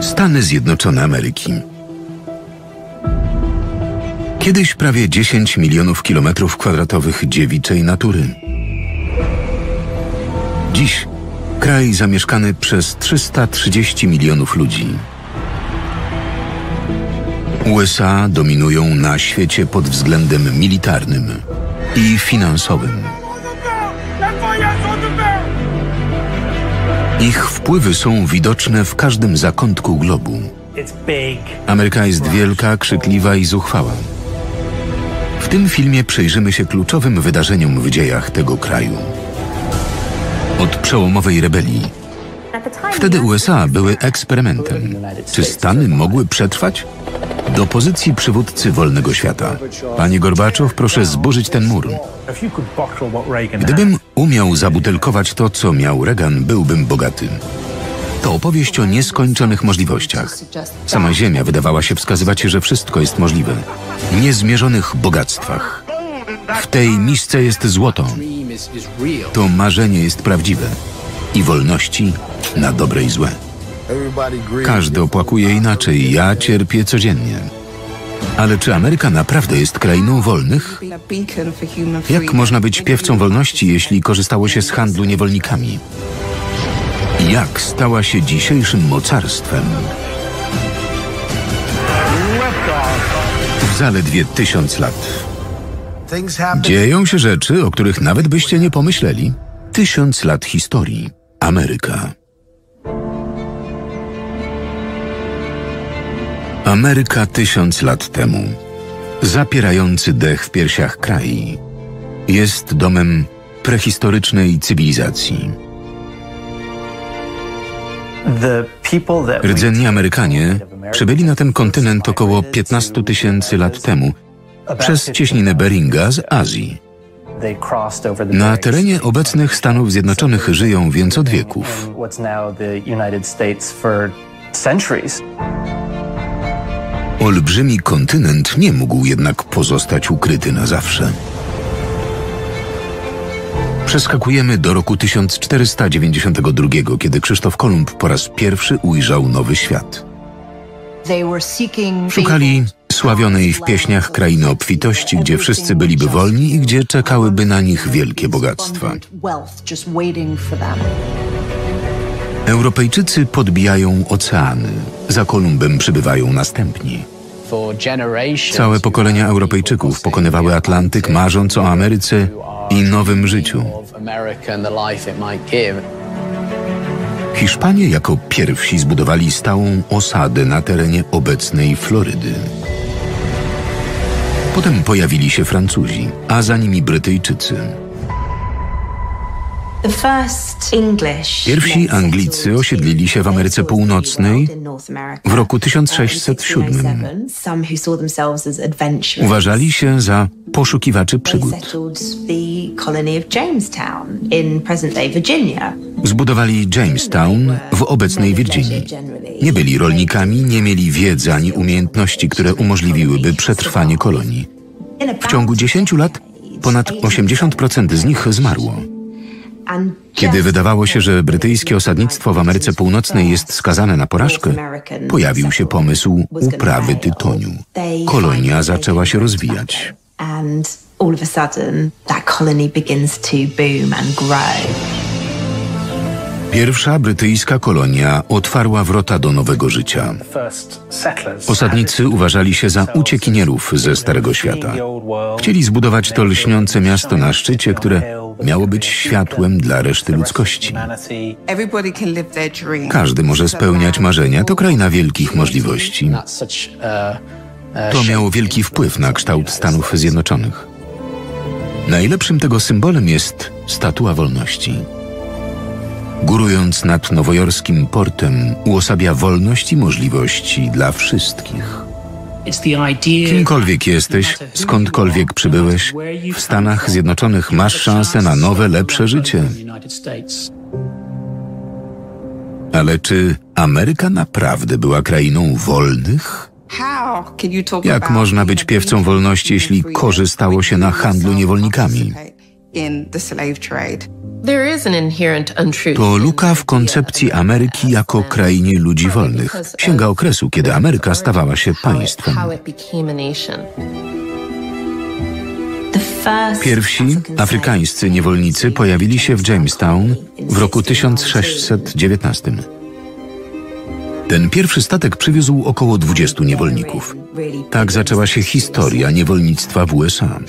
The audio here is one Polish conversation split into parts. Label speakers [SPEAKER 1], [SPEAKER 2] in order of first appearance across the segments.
[SPEAKER 1] Stany Zjednoczone Ameryki. Kiedyś prawie 10 milionów kilometrów kwadratowych dziewiczej natury. Dziś kraj zamieszkany przez 330 milionów ludzi. USA dominują na świecie pod względem militarnym i finansowym. Ich wpływy są widoczne w każdym zakątku globu. Ameryka jest wielka, krzykliwa i zuchwała. W tym filmie przyjrzymy się kluczowym wydarzeniom w dziejach tego kraju. Od przełomowej rebelii. Wtedy USA były eksperymentem. Czy Stany mogły przetrwać? Do pozycji przywódcy wolnego świata. Panie Gorbaczow, proszę zburzyć ten mur. Gdybym umiał zabutelkować to, co miał Reagan, byłbym bogaty. To opowieść o nieskończonych możliwościach. Sama Ziemia wydawała się wskazywać, że wszystko jest możliwe. Niezmierzonych bogactwach. W tej misce jest złoto. To marzenie jest prawdziwe. I wolności na dobre i złe. Każdy opłakuje inaczej. Ja cierpię codziennie. Ale czy Ameryka naprawdę jest krainą wolnych? Jak można być piewcą wolności, jeśli korzystało się z handlu niewolnikami? Jak stała się dzisiejszym mocarstwem? W zaledwie tysiąc lat. Dzieją się rzeczy, o których nawet byście nie pomyśleli. Tysiąc lat historii. Ameryka. Ameryka tysiąc lat temu. Zapierający dech w piersiach kraj. Jest domem prehistorycznej cywilizacji. Rdzenni Amerykanie przybyli na ten kontynent około 15 tysięcy lat temu przez cieśninę Beringa z Azji. Na terenie obecnych Stanów Zjednoczonych żyją więc od wieków. Olbrzymi kontynent nie mógł jednak pozostać ukryty na zawsze. Przeskakujemy do roku 1492, kiedy Krzysztof Kolumb po raz pierwszy ujrzał nowy świat. Szukali sławionej w pieśniach krainy obfitości, gdzie wszyscy byliby wolni i gdzie czekałyby na nich wielkie bogactwa. Europejczycy podbijają oceany, za Kolumbem przybywają następni. Całe pokolenia Europejczyków pokonywały Atlantyk, marząc o Ameryce i nowym życiu. Hiszpanie jako pierwsi zbudowali stałą osadę na terenie obecnej Florydy. Potem pojawili się Francuzi, a za nimi Brytyjczycy. Pierwsi Anglicy osiedlili się w Ameryce Północnej w roku 1607. Uważali się za poszukiwaczy przygód. Zbudowali Jamestown w obecnej Virginii. Nie byli rolnikami, nie mieli wiedzy ani umiejętności, które umożliwiłyby przetrwanie kolonii. W ciągu 10 lat ponad 80% z nich zmarło. Kiedy wydawało się, że brytyjskie osadnictwo w Ameryce Północnej jest skazane na porażkę, pojawił się pomysł uprawy tytoniu. Kolonia zaczęła się rozwijać. Pierwsza brytyjska kolonia otwarła wrota do nowego życia. Osadnicy uważali się za uciekinierów ze Starego Świata. Chcieli zbudować to lśniące miasto na szczycie, które miało być światłem dla reszty ludzkości. Każdy może spełniać marzenia, to kraina wielkich możliwości. To miało wielki wpływ na kształt Stanów Zjednoczonych. Najlepszym tego symbolem jest Statua Wolności. Górując nad nowojorskim portem, uosabia wolność i możliwości dla wszystkich. Kimkolwiek jesteś, skądkolwiek przybyłeś, w Stanach Zjednoczonych masz szansę na nowe, lepsze życie. Ale czy Ameryka naprawdę była krainą wolnych? Jak można być piewcą wolności, jeśli korzystało się na handlu niewolnikami? To luka w koncepcji Ameryki jako krainie ludzi wolnych. Sięga okresu, kiedy Ameryka stawała się państwem. Pierwsi afrykańscy niewolnicy pojawili się w Jamestown w roku 1619. Ten pierwszy statek przywiózł około 20 niewolników. Tak zaczęła się historia niewolnictwa w USA.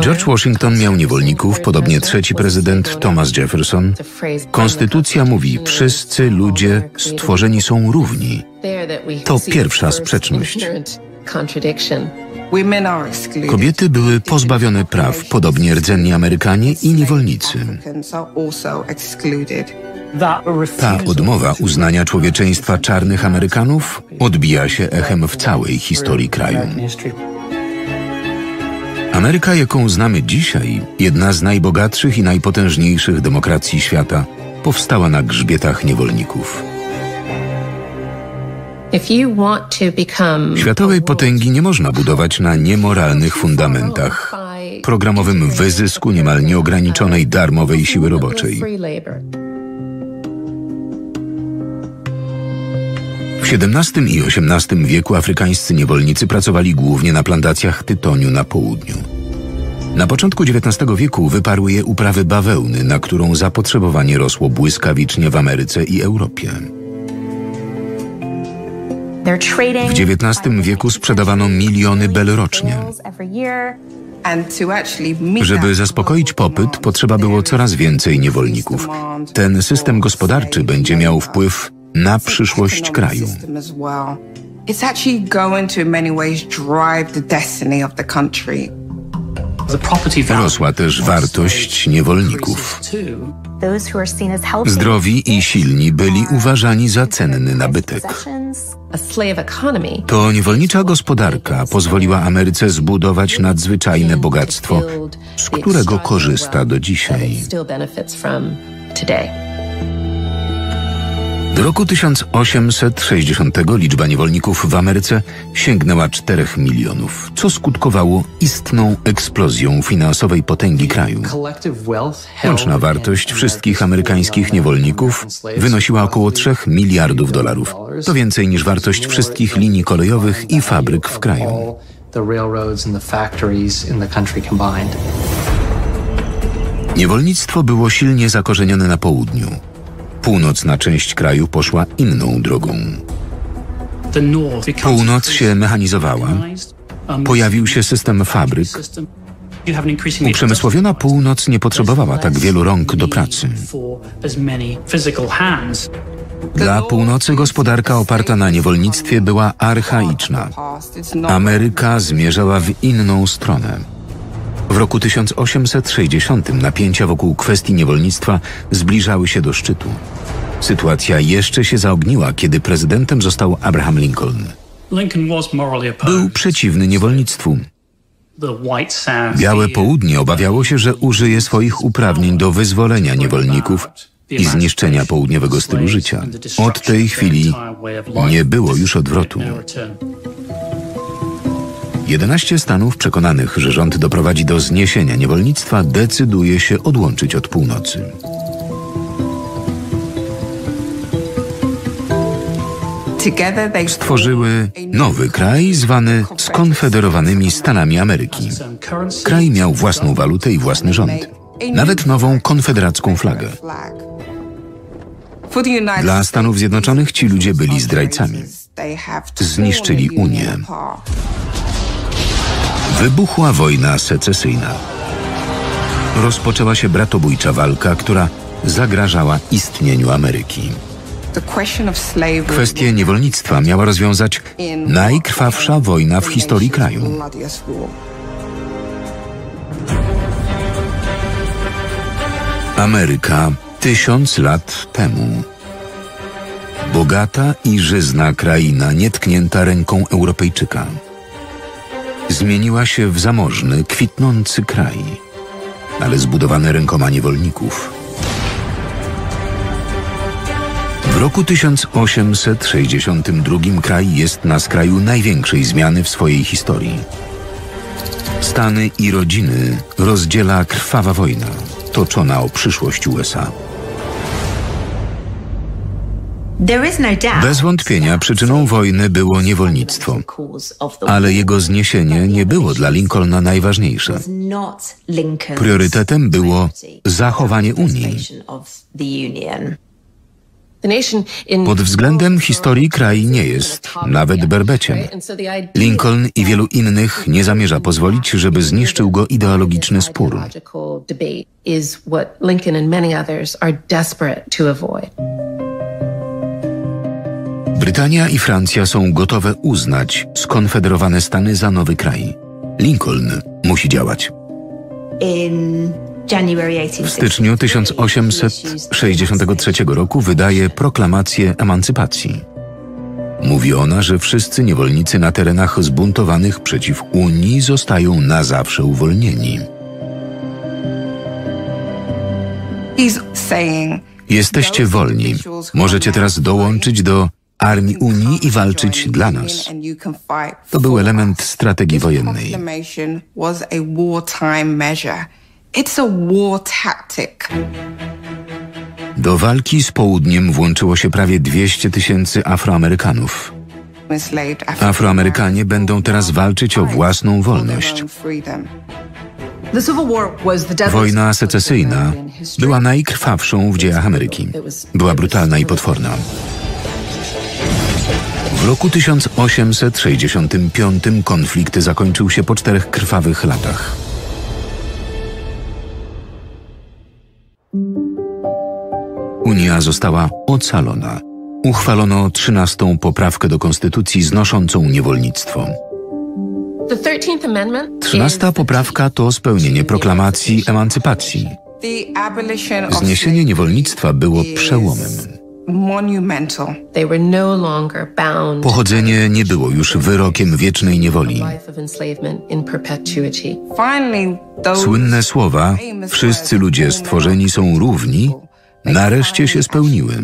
[SPEAKER 1] George Washington miał niewolników, podobnie trzeci prezydent Thomas Jefferson. Konstytucja mówi: wszyscy ludzie stworzeni są równi. To pierwsza sprzeczność. Kobiety były pozbawione praw, podobnie rdzenni Amerykanie i niewolnicy. Ta odmowa uznania człowieczeństwa czarnych Amerykanów odbija się echem w całej historii kraju. Ameryka, jaką znamy dzisiaj, jedna z najbogatszych i najpotężniejszych demokracji świata, powstała na grzbietach niewolników. Światowej potęgi nie można budować na niemoralnych fundamentach, programowym wyzysku niemal nieograniczonej darmowej siły roboczej. W XVII i XVIII wieku afrykańscy niewolnicy pracowali głównie na plantacjach tytoniu na południu. Na początku XIX wieku wyparły je uprawy bawełny, na którą zapotrzebowanie rosło błyskawicznie w Ameryce i Europie. W XIX wieku sprzedawano miliony bel rocznie. Żeby zaspokoić popyt, potrzeba było coraz więcej niewolników. Ten system gospodarczy będzie miał wpływ na przyszłość kraju. Rosła też wartość niewolników. Zdrowi i silni byli uważani za cenny nabytek. To niewolnicza gospodarka pozwoliła Ameryce zbudować nadzwyczajne bogactwo, z którego korzysta do dzisiaj. Do roku 1860 liczba niewolników w Ameryce sięgnęła 4 milionów, co skutkowało istną eksplozją finansowej potęgi kraju. Łączna wartość wszystkich amerykańskich niewolników wynosiła około 3 miliardów dolarów. To więcej niż wartość wszystkich linii kolejowych i fabryk w kraju. Niewolnictwo było silnie zakorzenione na południu. Północna część kraju poszła inną drogą. Północ się mechanizowała, pojawił się system fabryk. Uprzemysłowiona północ nie potrzebowała tak wielu rąk do pracy. Dla północy gospodarka oparta na niewolnictwie była archaiczna. Ameryka zmierzała w inną stronę. W roku 1860 napięcia wokół kwestii niewolnictwa zbliżały się do szczytu. Sytuacja jeszcze się zaogniła, kiedy prezydentem został Abraham Lincoln. Był przeciwny niewolnictwu. Białe Południe obawiało się, że użyje swoich uprawnień do wyzwolenia niewolników i zniszczenia południowego stylu życia. Od tej chwili nie było już odwrotu. 11 stanów przekonanych, że rząd doprowadzi do zniesienia niewolnictwa, decyduje się odłączyć od północy. Stworzyły nowy kraj zwany Skonfederowanymi Stanami Ameryki. Kraj miał własną walutę i własny rząd, nawet nową konfederacką flagę. Dla Stanów Zjednoczonych ci ludzie byli zdrajcami. Zniszczyli Unię. Wybuchła wojna secesyjna. Rozpoczęła się bratobójcza walka, która zagrażała istnieniu Ameryki. Kwestię niewolnictwa miała rozwiązać najkrwawsza wojna w historii kraju. Ameryka tysiąc lat temu. Bogata i żyzna kraina, nietknięta ręką Europejczyka zmieniła się w zamożny, kwitnący kraj, ale zbudowany rękoma niewolników. W roku 1862 kraj jest na skraju największej zmiany w swojej historii. Stany i rodziny rozdziela krwawa wojna. toczona o przyszłość USA. Bez wątpienia przyczyną wojny było niewolnictwo, ale jego zniesienie nie było dla Lincolna najważniejsze. Priorytetem było zachowanie Unii. Pod względem historii kraj nie jest nawet berbeciem. Lincoln i wielu innych nie zamierza pozwolić, żeby zniszczył go ideologiczny spór. Brytania i Francja są gotowe uznać skonfederowane Stany za nowy kraj. Lincoln musi działać. W styczniu 1863 roku wydaje proklamację emancypacji. Mówi ona, że wszyscy niewolnicy na terenach zbuntowanych przeciw Unii zostają na zawsze uwolnieni. Jesteście wolni. Możecie teraz dołączyć do Armii Unii i walczyć dla nas. To był element strategii wojennej. Do walki z południem włączyło się prawie 200 tysięcy Afroamerykanów. Afroamerykanie będą teraz walczyć o własną wolność. Wojna secesyjna była najkrwawszą w dziejach Ameryki. Była brutalna i potworna. W roku 1865 konflikt zakończył się po czterech krwawych latach. Unia została ocalona. Uchwalono trzynastą poprawkę do konstytucji znoszącą niewolnictwo. Trzynasta poprawka to spełnienie proklamacji emancypacji. Zniesienie niewolnictwa było przełomem. No Pochodzenie nie było już wyrokiem wiecznej niewoli. Słynne słowa Wszyscy ludzie stworzeni są równi nareszcie się spełniły.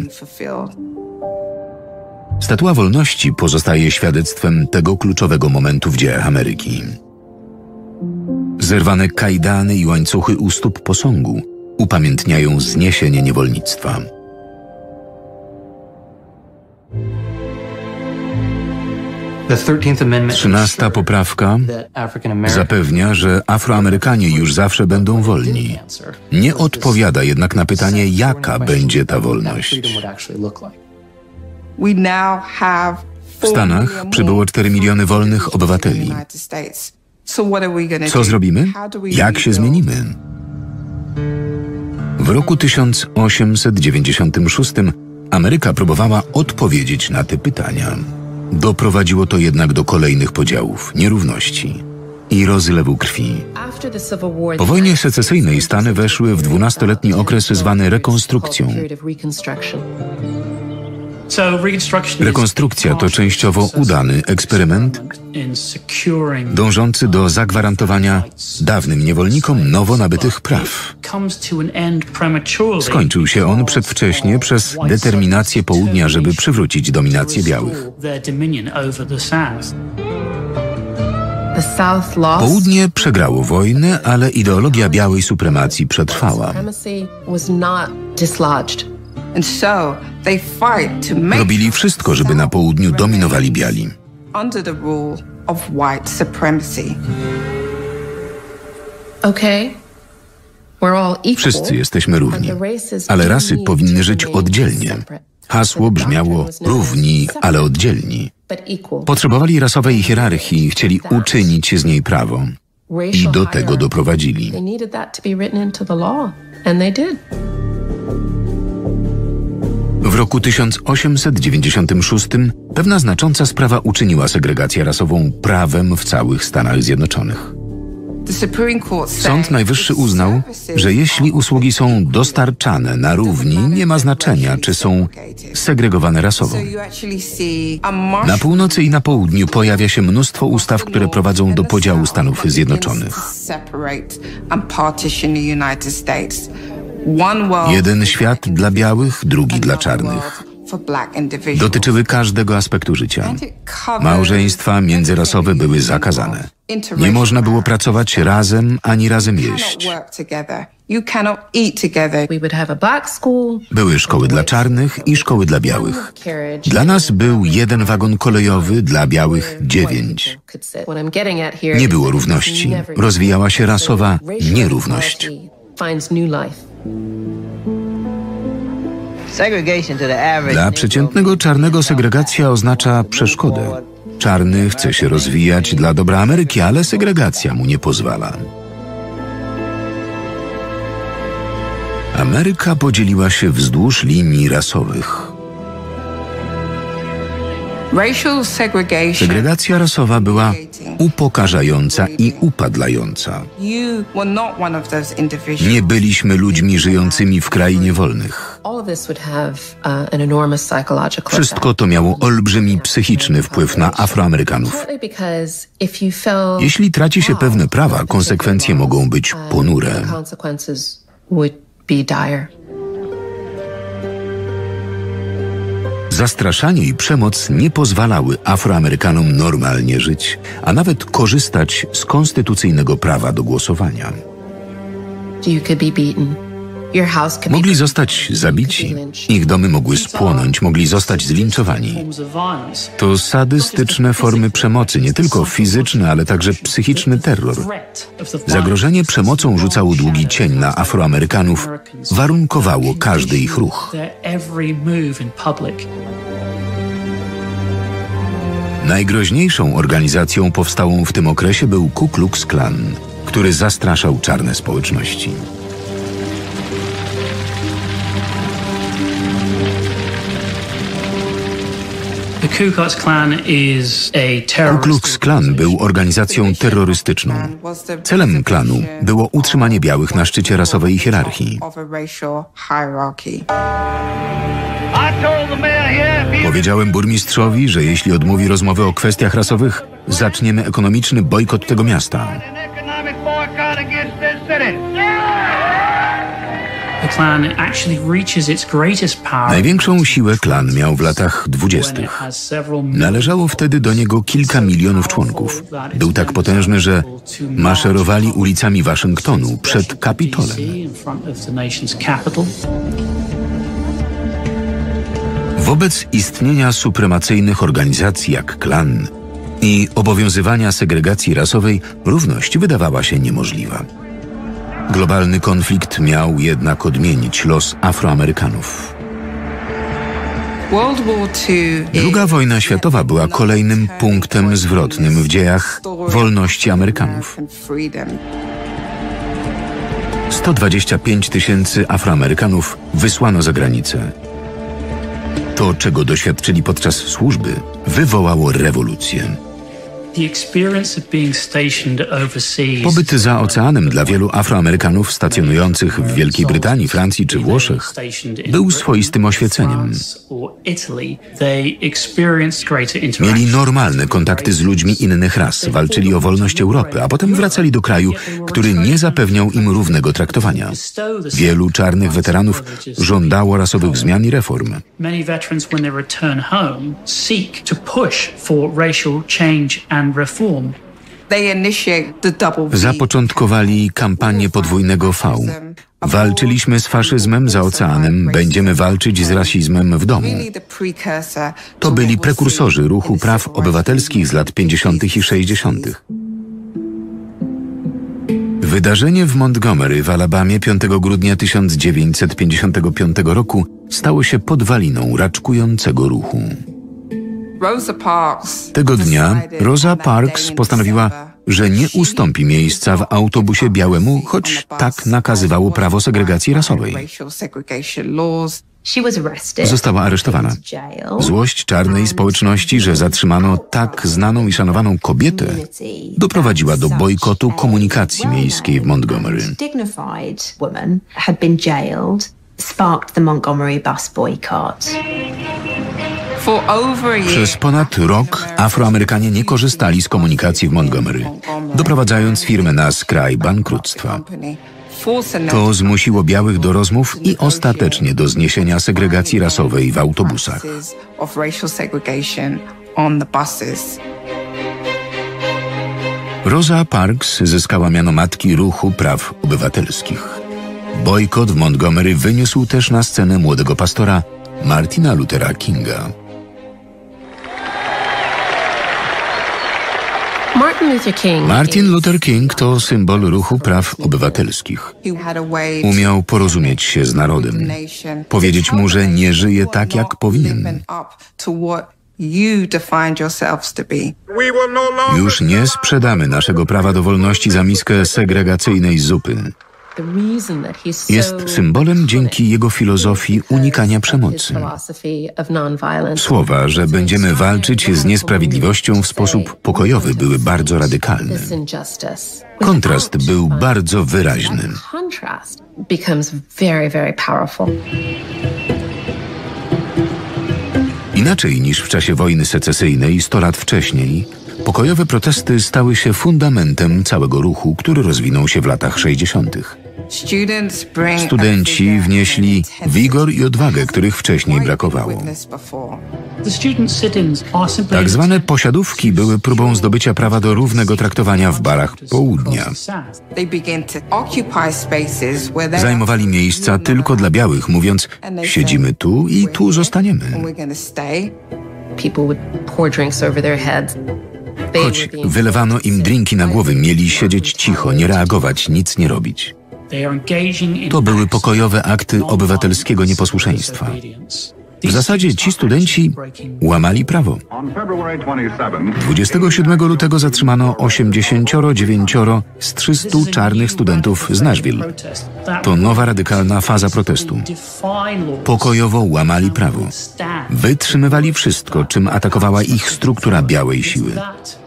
[SPEAKER 1] Statua Wolności pozostaje świadectwem tego kluczowego momentu w dziejach Ameryki. Zerwane kajdany i łańcuchy u stóp posągu upamiętniają zniesienie niewolnictwa. Trzynasta poprawka zapewnia, że Afroamerykanie już zawsze będą wolni. Nie odpowiada jednak na pytanie, jaka będzie ta wolność. W Stanach przybyło 4 miliony wolnych obywateli. Co zrobimy? Jak się zmienimy? W roku 1896 Ameryka próbowała odpowiedzieć na te pytania. Doprowadziło to jednak do kolejnych podziałów, nierówności i rozlewu krwi. Po wojnie secesyjnej Stany weszły w dwunastoletni okres zwany rekonstrukcją. Rekonstrukcja to częściowo udany eksperyment dążący do zagwarantowania dawnym niewolnikom nowo nabytych praw. Skończył się on przedwcześnie przez determinację południa, żeby przywrócić dominację białych. Południe przegrało wojnę, ale ideologia białej supremacji przetrwała. Robili wszystko, żeby na południu dominowali biali. Wszyscy jesteśmy równi, ale rasy powinny żyć oddzielnie. Hasło brzmiało równi, ale oddzielni. Potrzebowali rasowej hierarchii i chcieli uczynić z niej prawo. I do tego doprowadzili. W roku 1896 pewna znacząca sprawa uczyniła segregację rasową prawem w całych Stanach Zjednoczonych. Sąd Najwyższy uznał, że jeśli usługi są dostarczane na równi, nie ma znaczenia, czy są segregowane rasowo. Na północy i na południu pojawia się mnóstwo ustaw, które prowadzą do podziału Stanów Zjednoczonych. Jeden świat dla białych, drugi dla czarnych. Dotyczyły każdego aspektu życia. Małżeństwa międzyrasowe były zakazane. Nie można było pracować razem ani razem jeść. Były szkoły dla czarnych i szkoły dla białych. Dla nas był jeden wagon kolejowy, dla białych dziewięć. Nie było równości. Rozwijała się rasowa nierówność. Dla przeciętnego czarnego segregacja oznacza przeszkodę. Czarny chce się rozwijać dla dobra Ameryki, ale segregacja mu nie pozwala. Ameryka podzieliła się wzdłuż linii rasowych. Segregacja rasowa była upokarzająca i upadlająca. Nie byliśmy ludźmi żyjącymi w krainie wolnych. Wszystko to miało olbrzymi psychiczny wpływ na Afroamerykanów. Jeśli traci się pewne prawa, konsekwencje mogą być ponure. Zastraszanie i przemoc nie pozwalały Afroamerykanom normalnie żyć, a nawet korzystać z konstytucyjnego prawa do głosowania. Mogli zostać zabici, ich domy mogły spłonąć, mogli zostać zlinczowani. To sadystyczne formy przemocy, nie tylko fizyczny, ale także psychiczny terror. Zagrożenie przemocą rzucało długi cień na Afroamerykanów, warunkowało każdy ich ruch. Najgroźniejszą organizacją powstałą w tym okresie był Ku Klux Klan, który zastraszał czarne społeczności. Ku Klux Klan był organizacją terrorystyczną. Celem klanu było utrzymanie białych na szczycie rasowej hierarchii. Powiedziałem burmistrzowi, że jeśli odmówi rozmowy o kwestiach rasowych, zaczniemy ekonomiczny bojkot tego miasta. Największą siłę klan miał w latach dwudziestych. Należało wtedy do niego kilka milionów członków. Był tak potężny, że maszerowali ulicami Waszyngtonu przed Kapitolem. Wobec istnienia supremacyjnych organizacji jak klan i obowiązywania segregacji rasowej równość wydawała się niemożliwa. Globalny konflikt miał jednak odmienić los Afroamerykanów. Druga wojna światowa była kolejnym punktem zwrotnym w dziejach wolności Amerykanów. 125 tysięcy Afroamerykanów wysłano za granicę. To, czego doświadczyli podczas służby, wywołało rewolucję. Pobyt za oceanem dla wielu Afroamerykanów stacjonujących w Wielkiej Brytanii, Francji czy Włoszech był swoistym oświeceniem. Mieli normalne kontakty z ludźmi innych ras, walczyli o wolność Europy, a potem wracali do kraju, który nie zapewniał im równego traktowania. Wielu czarnych weteranów żądało rasowych zmian i reform. Zapoczątkowali kampanię podwójnego V. Walczyliśmy z faszyzmem za oceanem, będziemy walczyć z rasizmem w domu. To byli prekursorzy ruchu praw obywatelskich z lat 50. i 60. Wydarzenie w Montgomery w Alabamie 5 grudnia 1955 roku stało się podwaliną raczkującego ruchu. Tego dnia Rosa Parks postanowiła, że nie ustąpi miejsca w autobusie białemu, choć tak nakazywało prawo segregacji rasowej. Została aresztowana. Złość czarnej społeczności, że zatrzymano tak znaną i szanowaną kobietę, doprowadziła do bojkotu komunikacji miejskiej w Montgomery. Sparked the Montgomery bus boycott. Przez ponad rok Afroamerykanie nie korzystali z komunikacji w Montgomery, doprowadzając firmę na skraj bankructwa. To zmusiło białych do rozmów i ostatecznie do zniesienia segregacji rasowej w autobusach. Rosa Parks zyskała miano matki ruchu praw obywatelskich. Bojkot w Montgomery wyniósł też na scenę młodego pastora Martina Luthera Kinga. Martin Luther King to symbol ruchu praw obywatelskich. Umiał porozumieć się z narodem, powiedzieć mu, że nie żyje tak, jak powinien. Już nie sprzedamy naszego prawa do wolności za miskę segregacyjnej zupy. Jest symbolem dzięki jego filozofii unikania przemocy. Słowa, że będziemy walczyć z niesprawiedliwością w sposób pokojowy, były bardzo radykalne. Kontrast był bardzo wyraźny. Inaczej niż w czasie wojny secesyjnej 100 lat wcześniej, pokojowe protesty stały się fundamentem całego ruchu, który rozwinął się w latach 60. Studenci wnieśli wigor i odwagę, których wcześniej brakowało. Tak zwane posiadówki były próbą zdobycia prawa do równego traktowania w barach południa. Zajmowali miejsca tylko dla białych, mówiąc: Siedzimy tu i tu zostaniemy. Choć wylewano im drinki na głowy, mieli siedzieć cicho, nie reagować, nic nie robić. To były pokojowe akty obywatelskiego nieposłuszeństwa. W zasadzie ci studenci łamali prawo. 27 lutego zatrzymano 89 z 300 czarnych studentów z Nashville. To nowa radykalna faza protestu. Pokojowo łamali prawo. Wytrzymywali wszystko, czym atakowała ich struktura białej siły.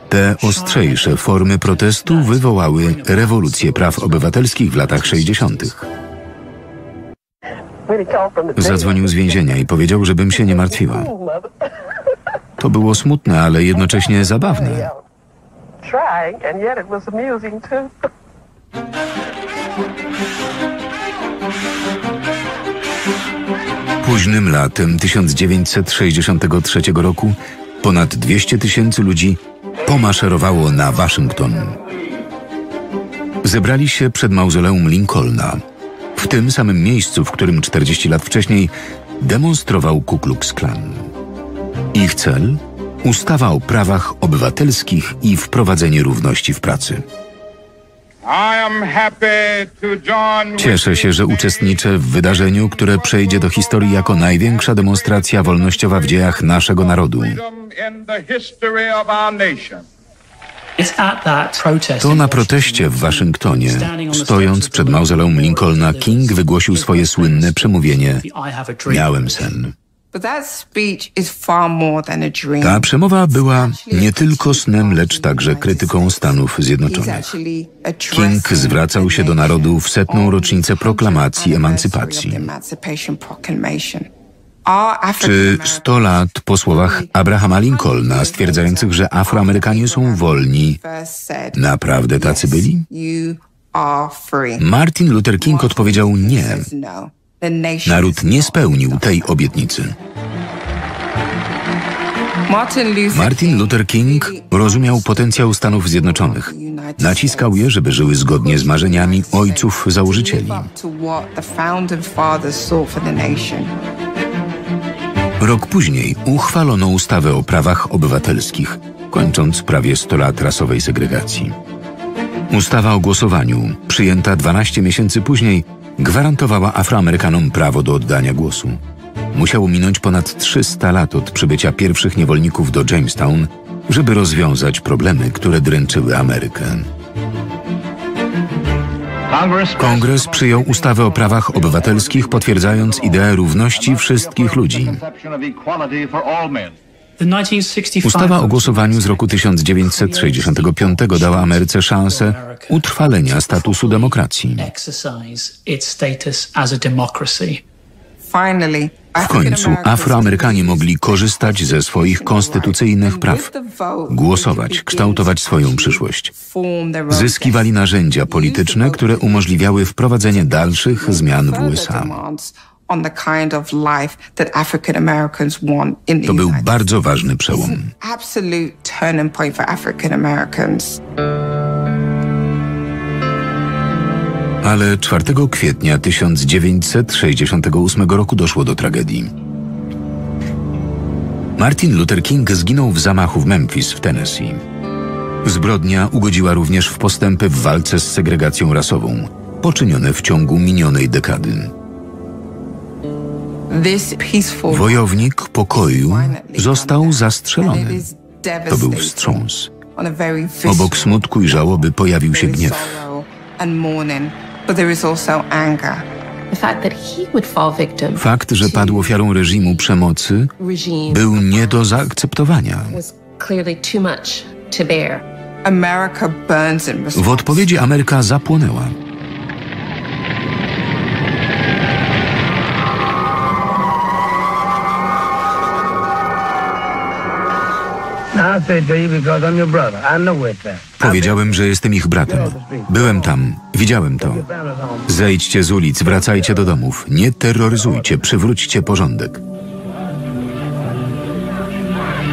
[SPEAKER 1] Te ostrzejsze formy protestu wywołały rewolucję praw obywatelskich w latach 60. Zadzwonił z więzienia i powiedział, żebym się nie martwiła. To było smutne, ale jednocześnie zabawne. Późnym latem 1963 roku ponad 200 tysięcy ludzi pomaszerowało na Waszyngton. Zebrali się przed mauzoleum Lincolna, w tym samym miejscu, w którym 40 lat wcześniej demonstrował Ku Klux Klan. Ich cel? Ustawa o prawach obywatelskich i wprowadzenie równości w pracy. Cieszę się, że uczestniczę w wydarzeniu, które przejdzie do historii jako największa demonstracja wolnościowa w dziejach naszego narodu. To na proteście w Waszyngtonie, stojąc przed mauzoleum Lincolna, King wygłosił swoje słynne przemówienie. Miałem sen. Ta przemowa była nie tylko snem, lecz także krytyką Stanów Zjednoczonych. King zwracał się do narodu w setną rocznicę proklamacji emancypacji. Czy 100 lat po słowach Abrahama Lincolna stwierdzających, że Afroamerykanie są wolni, naprawdę tacy byli? Martin Luther King odpowiedział nie. Naród nie spełnił tej obietnicy. Martin Luther King rozumiał potencjał Stanów Zjednoczonych. Naciskał je, żeby żyły zgodnie z marzeniami ojców założycieli. Rok później uchwalono ustawę o prawach obywatelskich, kończąc prawie 100 lat rasowej segregacji. Ustawa o głosowaniu, przyjęta 12 miesięcy później, gwarantowała Afroamerykanom prawo do oddania głosu. Musiało minąć ponad 300 lat od przybycia pierwszych niewolników do Jamestown, żeby rozwiązać problemy, które dręczyły Amerykę. Kongres przyjął ustawę o prawach obywatelskich, potwierdzając ideę równości wszystkich ludzi. Ustawa o głosowaniu z roku 1965 dała Ameryce szansę utrwalenia statusu demokracji. W końcu Afroamerykanie mogli korzystać ze swoich konstytucyjnych praw, głosować, kształtować swoją przyszłość. Zyskiwali narzędzia polityczne, które umożliwiały wprowadzenie dalszych zmian w USA. To był bardzo ważny przełom. Ale 4 kwietnia 1968 roku doszło do tragedii. Martin Luther King zginął w zamachu w Memphis w Tennessee. Zbrodnia ugodziła również w postępy w walce z segregacją rasową, poczynione w ciągu minionej dekady. Wojownik pokoju został zastrzelony. To był wstrząs. Obok smutku i żałoby pojawił się gniew. Fakt, że padł ofiarą reżimu przemocy, był nie do zaakceptowania. W odpowiedzi Ameryka zapłonęła. Powiedziałem, że jestem ich bratem. Byłem tam, widziałem to. Zejdźcie z ulic, wracajcie do domów. Nie terroryzujcie, przywróćcie porządek.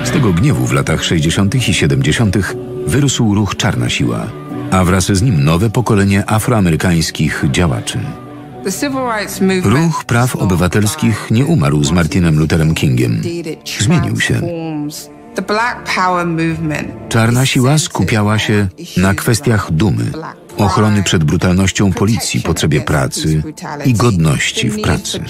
[SPEAKER 1] Z tego gniewu w latach 60. i 70. wyrósł ruch Czarna Siła, a wraz z nim nowe pokolenie afroamerykańskich działaczy. Ruch praw obywatelskich nie umarł z Martinem Lutherem Kingiem. Zmienił się. Czarna siła skupiała się na kwestiach dumy, ochrony przed brutalnością policji, potrzebie pracy i godności w pracy.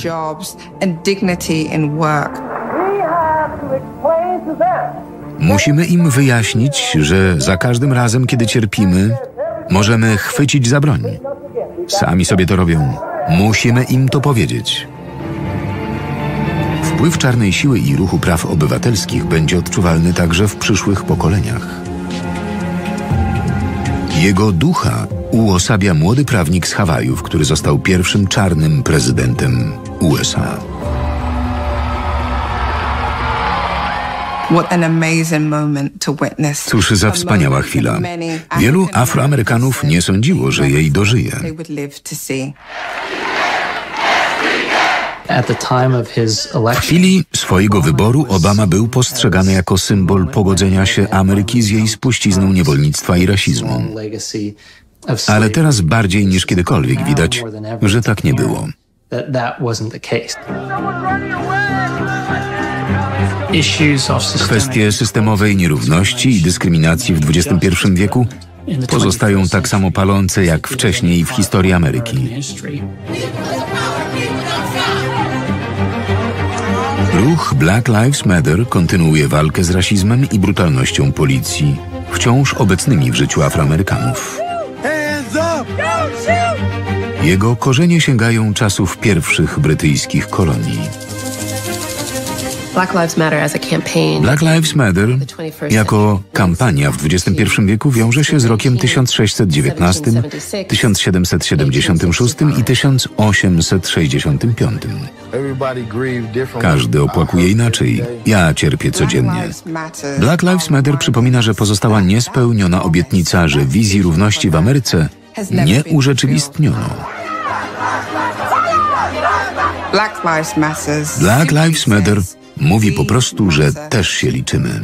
[SPEAKER 1] Musimy im wyjaśnić, że za każdym razem, kiedy cierpimy, możemy chwycić za broń. Sami sobie to robią. Musimy im to powiedzieć. Wpływ czarnej siły i ruchu praw obywatelskich będzie odczuwalny także w przyszłych pokoleniach. Jego ducha uosabia młody prawnik z Hawajów, który został pierwszym czarnym prezydentem USA. Cóż za wspaniała chwila. Wielu Afroamerykanów nie sądziło, że jej dożyje. W chwili swojego wyboru Obama był postrzegany jako symbol pogodzenia się Ameryki z jej spuścizną niewolnictwa i rasizmu. Ale teraz bardziej niż kiedykolwiek widać, że tak nie było. Kwestie systemowej nierówności i dyskryminacji w XXI wieku pozostają tak samo palące jak wcześniej w historii Ameryki. Ruch Black Lives Matter kontynuuje walkę z rasizmem i brutalnością policji, wciąż obecnymi w życiu Afroamerykanów. Jego korzenie sięgają czasów pierwszych brytyjskich kolonii. Black Lives Matter jako kampania w XXI wieku wiąże się z rokiem 1619, 1776 i 1865. Każdy opłakuje inaczej. Ja cierpię codziennie. Black Lives Matter przypomina, że pozostała niespełniona obietnica, że wizji równości w Ameryce nie urzeczywistniono. Black Lives Matter Mówi po prostu, że też się liczymy.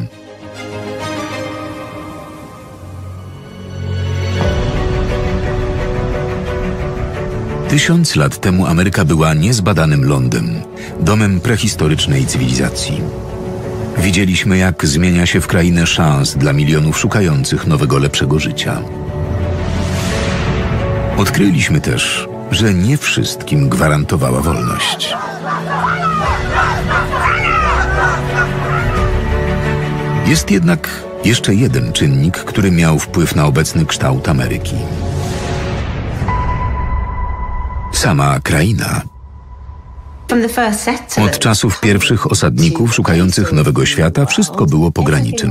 [SPEAKER 1] Tysiąc lat temu Ameryka była niezbadanym lądem, domem prehistorycznej cywilizacji. Widzieliśmy, jak zmienia się w krainę szans dla milionów szukających nowego, lepszego życia. Odkryliśmy też, że nie wszystkim gwarantowała wolność. Jest jednak jeszcze jeden czynnik, który miał wpływ na obecny kształt Ameryki. Sama kraina. Od czasów pierwszych osadników szukających nowego świata wszystko było pograniczym.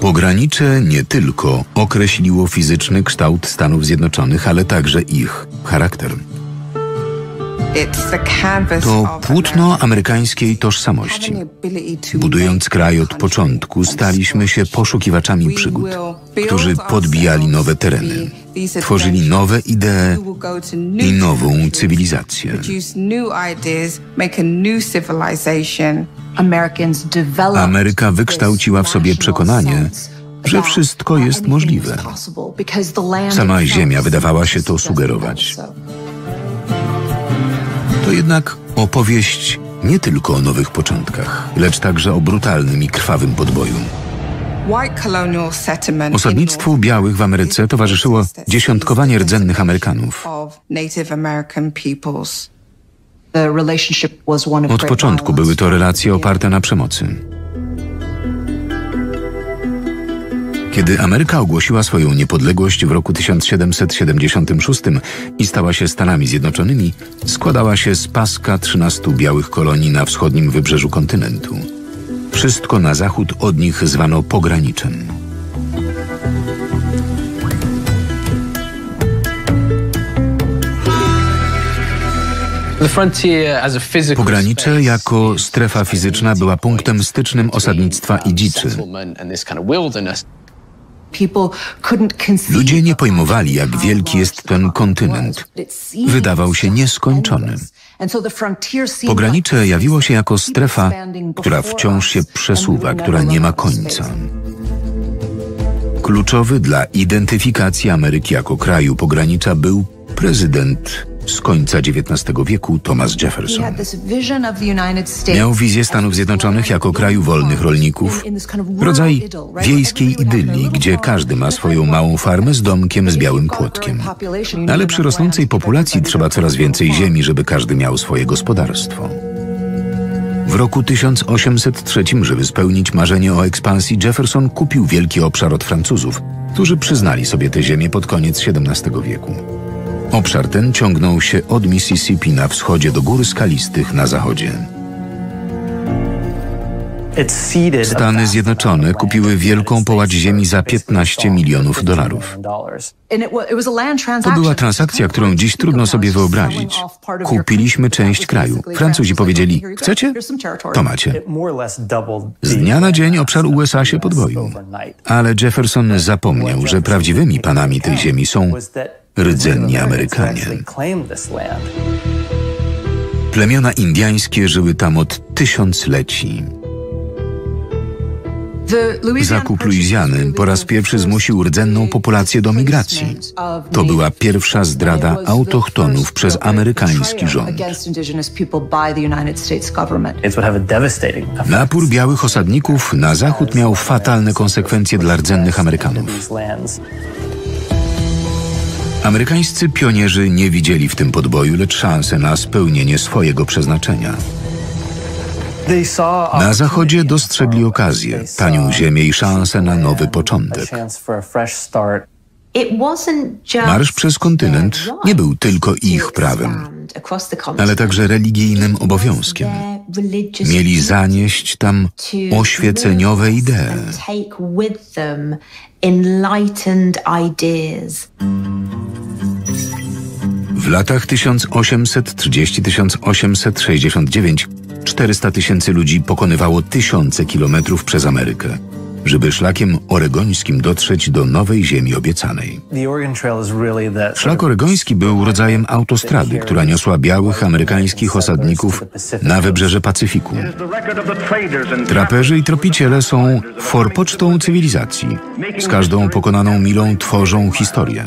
[SPEAKER 1] Pogranicze nie tylko określiło fizyczny kształt Stanów Zjednoczonych, ale także ich charakter. To płótno amerykańskiej tożsamości. Budując kraj od początku, staliśmy się poszukiwaczami przygód, którzy podbijali nowe tereny, tworzyli nowe idee i nową cywilizację. Ameryka wykształciła w sobie przekonanie, że wszystko jest możliwe. Sama Ziemia wydawała się to sugerować. To jednak opowieść nie tylko o nowych początkach, lecz także o brutalnym i krwawym podboju. Osadnictwu białych w Ameryce towarzyszyło dziesiątkowanie rdzennych Amerykanów. Od początku były to relacje oparte na przemocy. Kiedy Ameryka ogłosiła swoją niepodległość w roku 1776 i stała się Stanami Zjednoczonymi, składała się z paska 13 białych kolonii na wschodnim wybrzeżu kontynentu. Wszystko na zachód od nich zwano pograniczem. Pogranicze jako strefa fizyczna była punktem stycznym osadnictwa i dziczy. Ludzie nie pojmowali, jak wielki jest ten kontynent. Wydawał się nieskończony. Pogranicze jawiło się jako strefa, która wciąż się przesuwa, która nie ma końca. Kluczowy dla identyfikacji Ameryki jako kraju pogranicza był prezydent z końca XIX wieku Thomas Jefferson. Miał wizję Stanów Zjednoczonych jako kraju wolnych rolników, rodzaj wiejskiej idylii, gdzie każdy ma swoją małą farmę z domkiem z białym płotkiem. Ale przy rosnącej populacji trzeba coraz więcej ziemi, żeby każdy miał swoje gospodarstwo. W roku 1803, żeby spełnić marzenie o ekspansji, Jefferson kupił wielki obszar od Francuzów, którzy przyznali sobie tę ziemię pod koniec XVII wieku. Obszar ten ciągnął się od Mississippi na wschodzie do gór skalistych na zachodzie. Stany Zjednoczone kupiły wielką połać ziemi za 15 milionów dolarów. To była transakcja, którą dziś trudno sobie wyobrazić. Kupiliśmy część kraju. Francuzi powiedzieli: Chcecie? To macie. Z dnia na dzień obszar USA się podwoił. Ale Jefferson zapomniał, że prawdziwymi panami tej ziemi są rdzenni Amerykanie. Plemiona indyjskie żyły tam od tysiącleci. Zakup Luizjany po raz pierwszy zmusił rdzenną populację do migracji. To była pierwsza zdrada autochtonów przez amerykański rząd. Napór białych osadników na zachód miał fatalne konsekwencje dla rdzennych Amerykanów. Amerykańscy pionierzy nie widzieli w tym podboju lecz szansę na spełnienie swojego przeznaczenia. Na zachodzie dostrzegli okazję, tanią ziemię i szansę na nowy początek. Marsz przez kontynent nie był tylko ich prawem, ale także religijnym obowiązkiem. Mieli zanieść tam oświeceniowe idee. W latach 1830-1869 400 tysięcy ludzi pokonywało tysiące kilometrów przez Amerykę żeby szlakiem oregońskim dotrzeć do nowej ziemi obiecanej. Szlak oregoński był rodzajem autostrady, która niosła białych amerykańskich osadników na wybrzeże Pacyfiku. Traperzy i tropiciele są forpocztą cywilizacji. Z każdą pokonaną milą tworzą historię.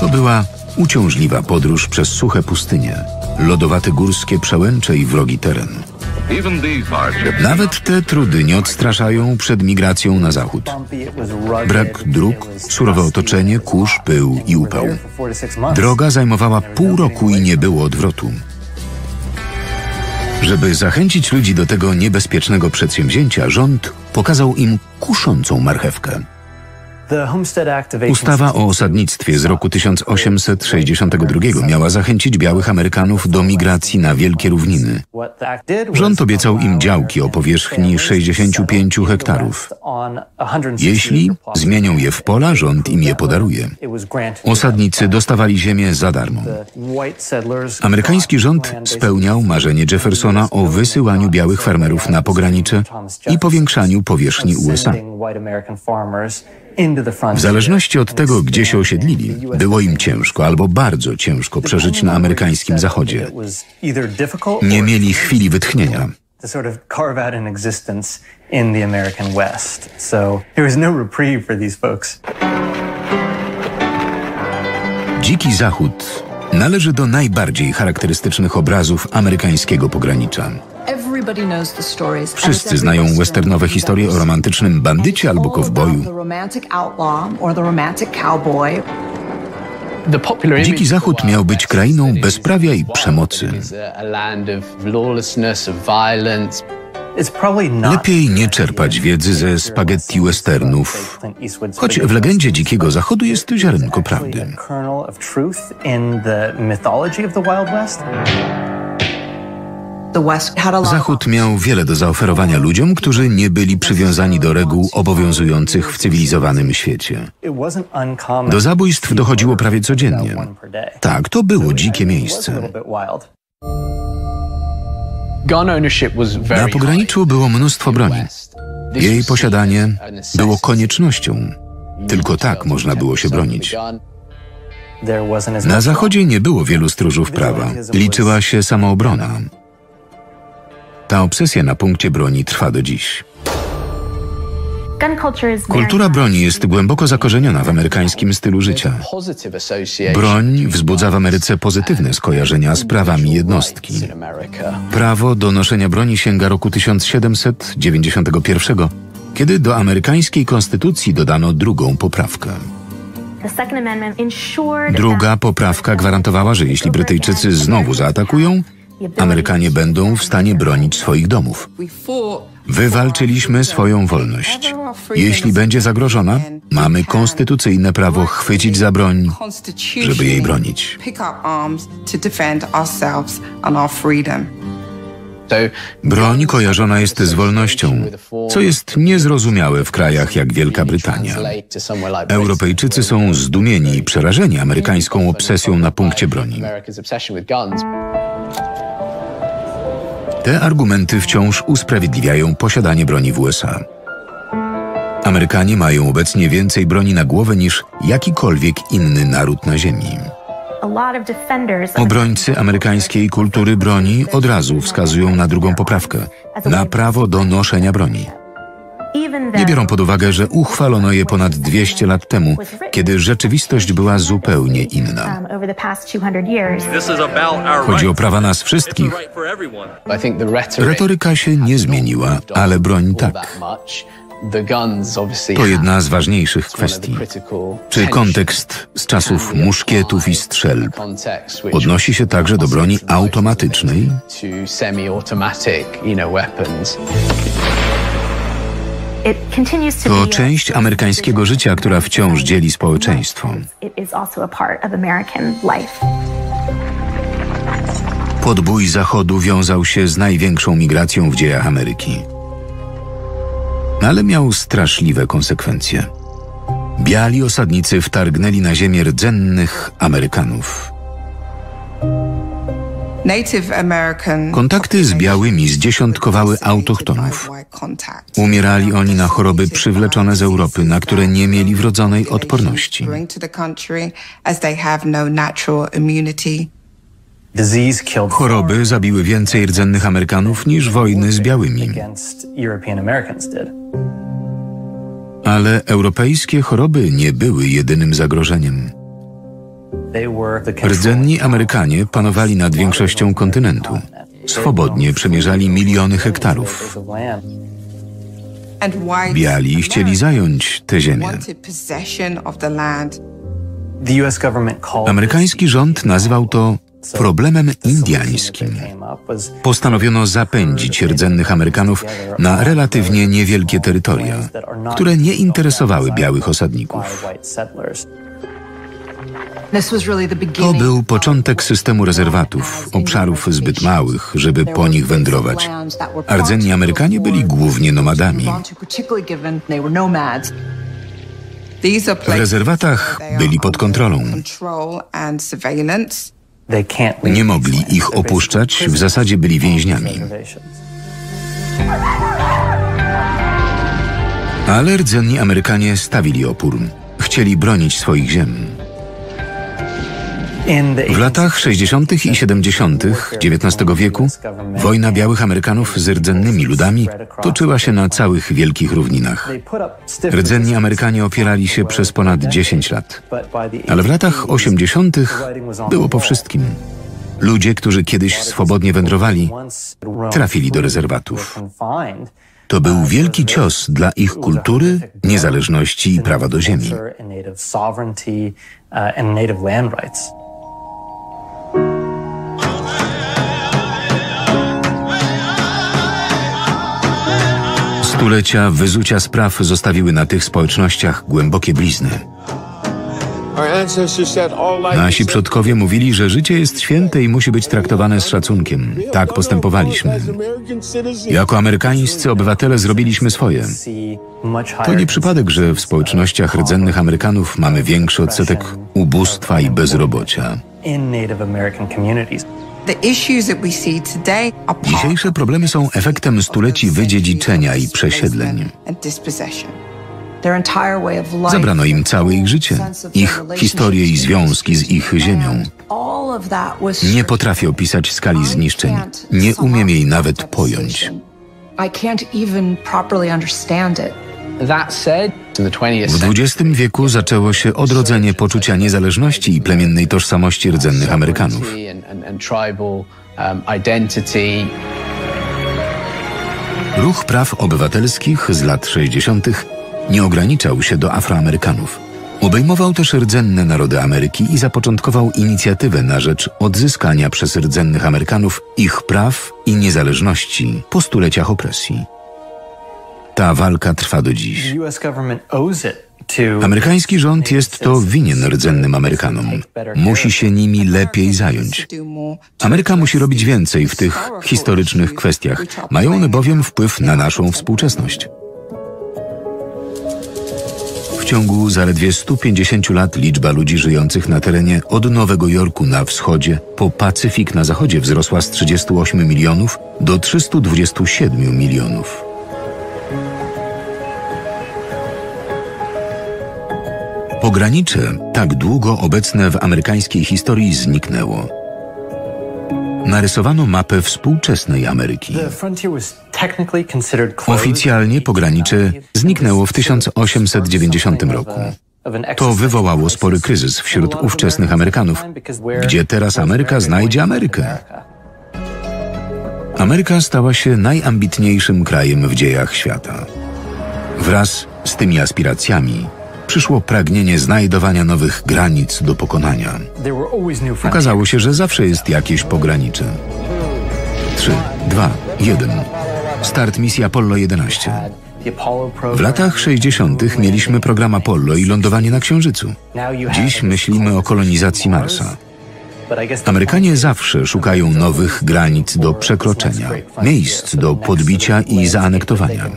[SPEAKER 1] To była uciążliwa podróż przez suche pustynie, lodowate górskie przełęcze i wrogi teren. Nawet te trudy nie odstraszają przed migracją na zachód. Brak dróg, surowe otoczenie, kurz, pył i upał. Droga zajmowała pół roku i nie było odwrotu. Żeby zachęcić ludzi do tego niebezpiecznego przedsięwzięcia, rząd pokazał im kuszącą marchewkę. Ustawa o osadnictwie z roku 1862 miała zachęcić białych Amerykanów do migracji na wielkie równiny. Rząd obiecał im działki o powierzchni 65 hektarów. Jeśli zmienią je w pola, rząd im je podaruje. Osadnicy dostawali ziemię za darmo. Amerykański rząd spełniał marzenie Jeffersona o wysyłaniu białych farmerów na pogranicze i powiększaniu powierzchni USA. W zależności od tego, gdzie się osiedlili, było im ciężko albo bardzo ciężko przeżyć na amerykańskim zachodzie. Nie mieli chwili wytchnienia. Dziki Zachód należy do najbardziej charakterystycznych obrazów amerykańskiego pogranicza. Wszyscy znają westernowe historie o romantycznym bandycie albo kowboju. Dziki Zachód miał być krainą bezprawia i przemocy. Lepiej nie czerpać wiedzy ze spaghetti westernów, choć w legendzie Dzikiego Zachodu jest ziarenko prawdy. Zachód miał wiele do zaoferowania ludziom, którzy nie byli przywiązani do reguł obowiązujących w cywilizowanym świecie. Do zabójstw dochodziło prawie codziennie. Tak, to było dzikie miejsce. Na pograniczu było mnóstwo broni. Jej posiadanie było koniecznością. Tylko tak można było się bronić. Na zachodzie nie było wielu stróżów prawa. Liczyła się samoobrona. Ta obsesja na punkcie broni trwa do dziś. Kultura broni jest głęboko zakorzeniona w amerykańskim stylu życia. Broń wzbudza w Ameryce pozytywne skojarzenia z prawami jednostki. Prawo do noszenia broni sięga roku 1791, kiedy do amerykańskiej konstytucji dodano drugą poprawkę. Druga poprawka gwarantowała, że jeśli Brytyjczycy znowu zaatakują, Amerykanie będą w stanie bronić swoich domów. Wywalczyliśmy swoją wolność. Jeśli będzie zagrożona, mamy konstytucyjne prawo chwycić za broń, żeby jej bronić. Broń kojarzona jest z wolnością, co jest niezrozumiałe w krajach jak Wielka Brytania. Europejczycy są zdumieni i przerażeni amerykańską obsesją na punkcie broni. Te argumenty wciąż usprawiedliwiają posiadanie broni w USA. Amerykanie mają obecnie więcej broni na głowę niż jakikolwiek inny naród na Ziemi. Obrońcy amerykańskiej kultury broni od razu wskazują na drugą poprawkę na prawo do noszenia broni. Nie biorą pod uwagę, że uchwalono je ponad 200 lat temu, kiedy rzeczywistość była zupełnie inna. Chodzi o prawa nas wszystkich. Retoryka się nie zmieniła, ale broń tak. To jedna z ważniejszych kwestii. Czy kontekst z czasów muszkietów i strzelb odnosi się także do broni automatycznej? To część amerykańskiego życia, która wciąż dzieli społeczeństwo. Podbój Zachodu wiązał się z największą migracją w dziejach Ameryki. Ale miał straszliwe konsekwencje. Biali osadnicy wtargnęli na ziemię rdzennych Amerykanów. Kontakty z białymi zdziesiątkowały autochtonów. Umierali oni na choroby przywleczone z Europy, na które nie mieli wrodzonej odporności. Choroby zabiły więcej rdzennych Amerykanów niż wojny z białymi. Ale europejskie choroby nie były jedynym zagrożeniem. Rdzenni Amerykanie panowali nad większością kontynentu. Swobodnie przemierzali miliony hektarów. Biali chcieli zająć tę ziemię. Amerykański rząd nazywał to Problemem indiańskim postanowiono zapędzić rdzennych Amerykanów na relatywnie niewielkie terytoria, które nie interesowały białych osadników. To był początek systemu rezerwatów, obszarów zbyt małych, żeby po nich wędrować. A rdzenni Amerykanie byli głównie nomadami. W rezerwatach byli pod kontrolą. Nie mogli ich opuszczać, w zasadzie byli więźniami. Ale rdzenni Amerykanie stawili opór. Chcieli bronić swoich ziem. W latach 60. i 70. XIX wieku wojna białych Amerykanów z rdzennymi ludami toczyła się na całych wielkich równinach. Rdzenni Amerykanie opierali się przez ponad 10 lat. Ale w latach 80. było po wszystkim. Ludzie, którzy kiedyś swobodnie wędrowali, trafili do rezerwatów. To był wielki cios dla ich kultury, niezależności i prawa do ziemi. Stulecia wyzucia spraw zostawiły na tych społecznościach głębokie blizny. Nasi przodkowie mówili, że życie jest święte i musi być traktowane z szacunkiem. Tak postępowaliśmy. Jako amerykańscy obywatele zrobiliśmy swoje. To nie przypadek, że w społecznościach rdzennych Amerykanów mamy większy odsetek ubóstwa i bezrobocia. Dzisiejsze problemy są efektem stuleci wydziedziczenia i przesiedleń. Zabrano im całe ich życie, ich historię i związki z ich ziemią. Nie potrafię opisać skali zniszczeń. Nie umiem jej nawet pojąć. W XX wieku zaczęło się odrodzenie poczucia niezależności i plemiennej tożsamości rdzennych Amerykanów. Ruch praw obywatelskich z lat 60. nie ograniczał się do Afroamerykanów. Obejmował też rdzenne narody Ameryki i zapoczątkował inicjatywę na rzecz odzyskania przez rdzennych Amerykanów ich praw i niezależności po stuleciach opresji. Ta walka trwa do dziś. Amerykański rząd jest to winien rdzennym Amerykanom. Musi się nimi lepiej zająć. Ameryka musi robić więcej w tych historycznych kwestiach. Mają one bowiem wpływ na naszą współczesność. W ciągu zaledwie 150 lat liczba ludzi żyjących na terenie od Nowego Jorku na wschodzie po Pacyfik na zachodzie wzrosła z 38 milionów do 327 milionów. Pogranicze, tak długo obecne w amerykańskiej historii, zniknęło. Narysowano mapę współczesnej Ameryki. Oficjalnie pogranicze zniknęło w 1890 roku. To wywołało spory kryzys wśród ówczesnych Amerykanów. Gdzie teraz Ameryka znajdzie Amerykę? Ameryka stała się najambitniejszym krajem w dziejach świata. Wraz z tymi aspiracjami przyszło pragnienie znajdowania nowych granic do pokonania. Okazało się, że zawsze jest jakieś pogranicze. 3, 2, 1. Start misji Apollo 11. W latach 60. mieliśmy program Apollo i lądowanie na Księżycu. Dziś myślimy o kolonizacji Marsa. Amerykanie zawsze szukają nowych granic do przekroczenia, miejsc do podbicia i zaanektowania.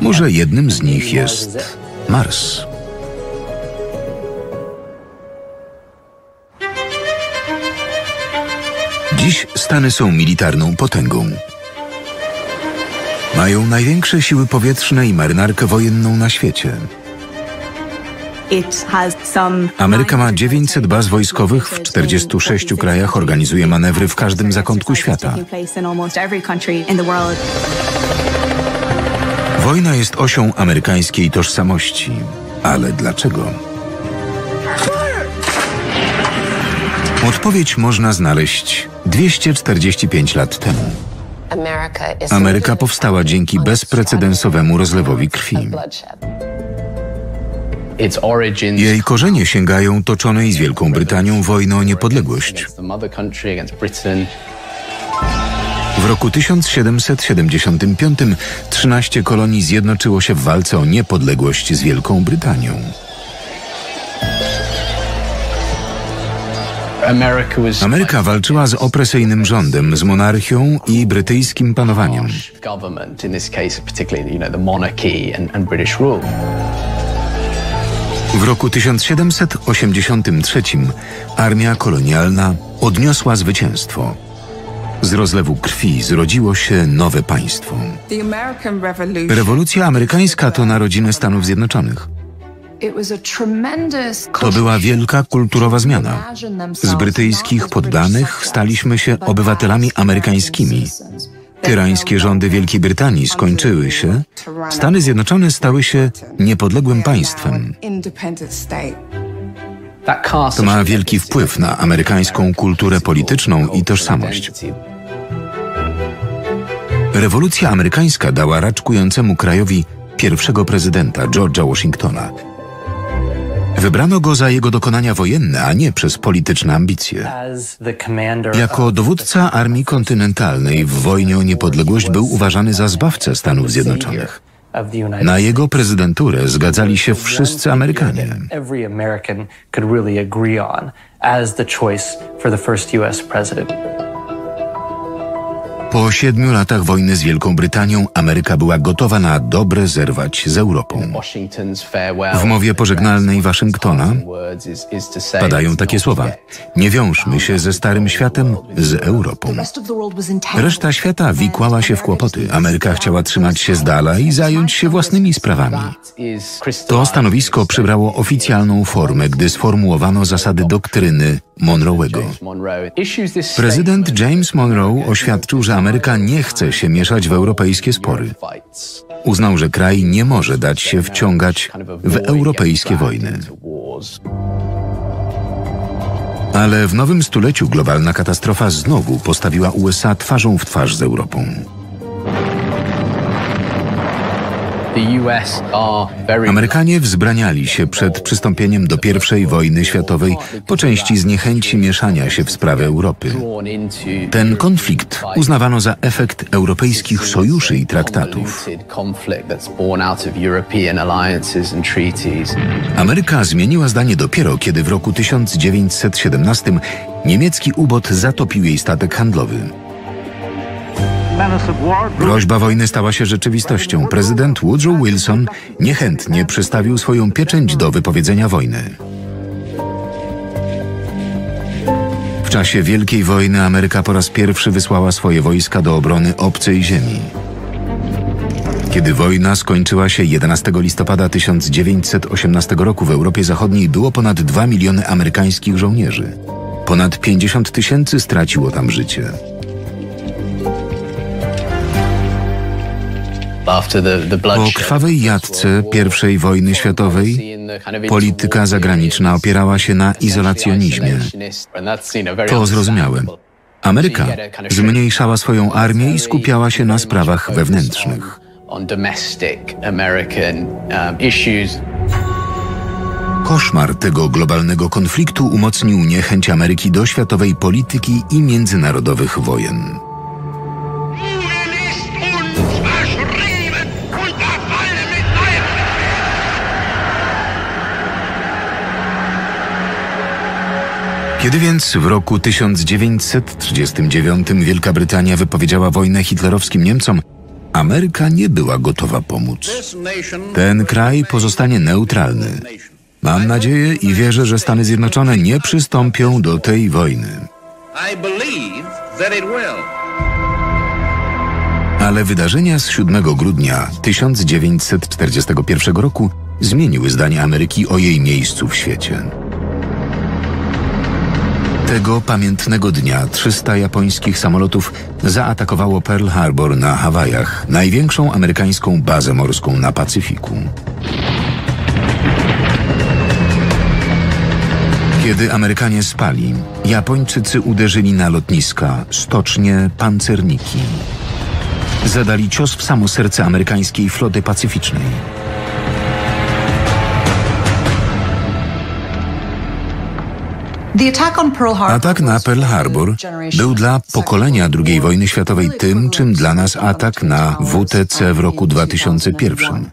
[SPEAKER 1] Może jednym z nich jest Mars. Dziś Stany są militarną potęgą. Mają największe siły powietrzne i marynarkę wojenną na świecie. Ameryka ma 900 baz wojskowych w 46 krajach, organizuje manewry w każdym zakątku świata. Wojna jest osią amerykańskiej tożsamości. Ale dlaczego? Odpowiedź można znaleźć 245 lat temu. Ameryka powstała dzięki bezprecedensowemu rozlewowi krwi. Jej korzenie sięgają toczonej z Wielką Brytanią wojny o niepodległość. W roku 1775 13 kolonii zjednoczyło się w walce o niepodległość z Wielką Brytanią. Ameryka walczyła z opresyjnym rządem, z monarchią i brytyjskim panowaniem. W roku 1783 armia kolonialna odniosła zwycięstwo. Z rozlewu krwi zrodziło się nowe państwo. Rewolucja amerykańska to narodziny Stanów Zjednoczonych. To była wielka kulturowa zmiana. Z brytyjskich poddanych staliśmy się obywatelami amerykańskimi. Tyrańskie rządy Wielkiej Brytanii skończyły się, Stany Zjednoczone stały się niepodległym państwem. To ma wielki wpływ na amerykańską kulturę polityczną i tożsamość. Rewolucja amerykańska dała raczkującemu krajowi pierwszego prezydenta George'a Washingtona. Wybrano go za jego dokonania wojenne, a nie przez polityczne ambicje. Jako dowódca armii kontynentalnej w wojnie o niepodległość był uważany za zbawcę Stanów Zjednoczonych. Na jego prezydenturę zgadzali się wszyscy Amerykanie. Po siedmiu latach wojny z Wielką Brytanią Ameryka była gotowa na dobre zerwać z Europą. W mowie pożegnalnej Waszyngtona padają takie słowa: Nie wiążmy się ze Starym Światem, z Europą. Reszta świata wikłała się w kłopoty. Ameryka chciała trzymać się z dala i zająć się własnymi sprawami. To stanowisko przybrało oficjalną formę, gdy sformułowano zasady doktryny Monroe'ego. Prezydent James Monroe oświadczył, że Ameryka nie chce się mieszać w europejskie spory. Uznał, że kraj nie może dać się wciągać w europejskie wojny. Ale w nowym stuleciu globalna katastrofa znowu postawiła USA twarzą w twarz z Europą. Amerykanie wzbraniali się przed przystąpieniem do I wojny światowej po części z niechęci mieszania się w sprawy Europy. Ten konflikt uznawano za efekt europejskich sojuszy i traktatów. Ameryka zmieniła zdanie dopiero, kiedy w roku 1917 niemiecki ubot zatopił jej statek handlowy. Groźba wojny stała się rzeczywistością. Prezydent Woodrow Wilson niechętnie przystawił swoją pieczęć do wypowiedzenia wojny. W czasie Wielkiej Wojny Ameryka po raz pierwszy wysłała swoje wojska do obrony obcej ziemi. Kiedy wojna skończyła się 11 listopada 1918 roku w Europie Zachodniej było ponad 2 miliony amerykańskich żołnierzy. Ponad 50 tysięcy straciło tam życie. Po krwawej jadce I wojny światowej polityka zagraniczna opierała się na izolacjonizmie. To zrozumiałe. Ameryka zmniejszała swoją armię i skupiała się na sprawach wewnętrznych. Koszmar tego globalnego konfliktu umocnił niechęć Ameryki do światowej polityki i międzynarodowych wojen. Kiedy więc w roku 1939 Wielka Brytania wypowiedziała wojnę hitlerowskim Niemcom, Ameryka nie była gotowa pomóc. Ten kraj pozostanie neutralny. Mam nadzieję i wierzę, że Stany Zjednoczone nie przystąpią do tej wojny. Ale wydarzenia z 7 grudnia 1941 roku zmieniły zdanie Ameryki o jej miejscu w świecie. Tego pamiętnego dnia 300 japońskich samolotów zaatakowało Pearl Harbor na Hawajach, największą amerykańską bazę morską na Pacyfiku. Kiedy Amerykanie spali, Japończycy uderzyli na lotniska, stocznie, pancerniki. Zadali cios w samo serce amerykańskiej floty pacyficznej. Atak na Pearl Harbor był dla pokolenia II wojny światowej tym, czym dla nas atak na WTC w roku 2001.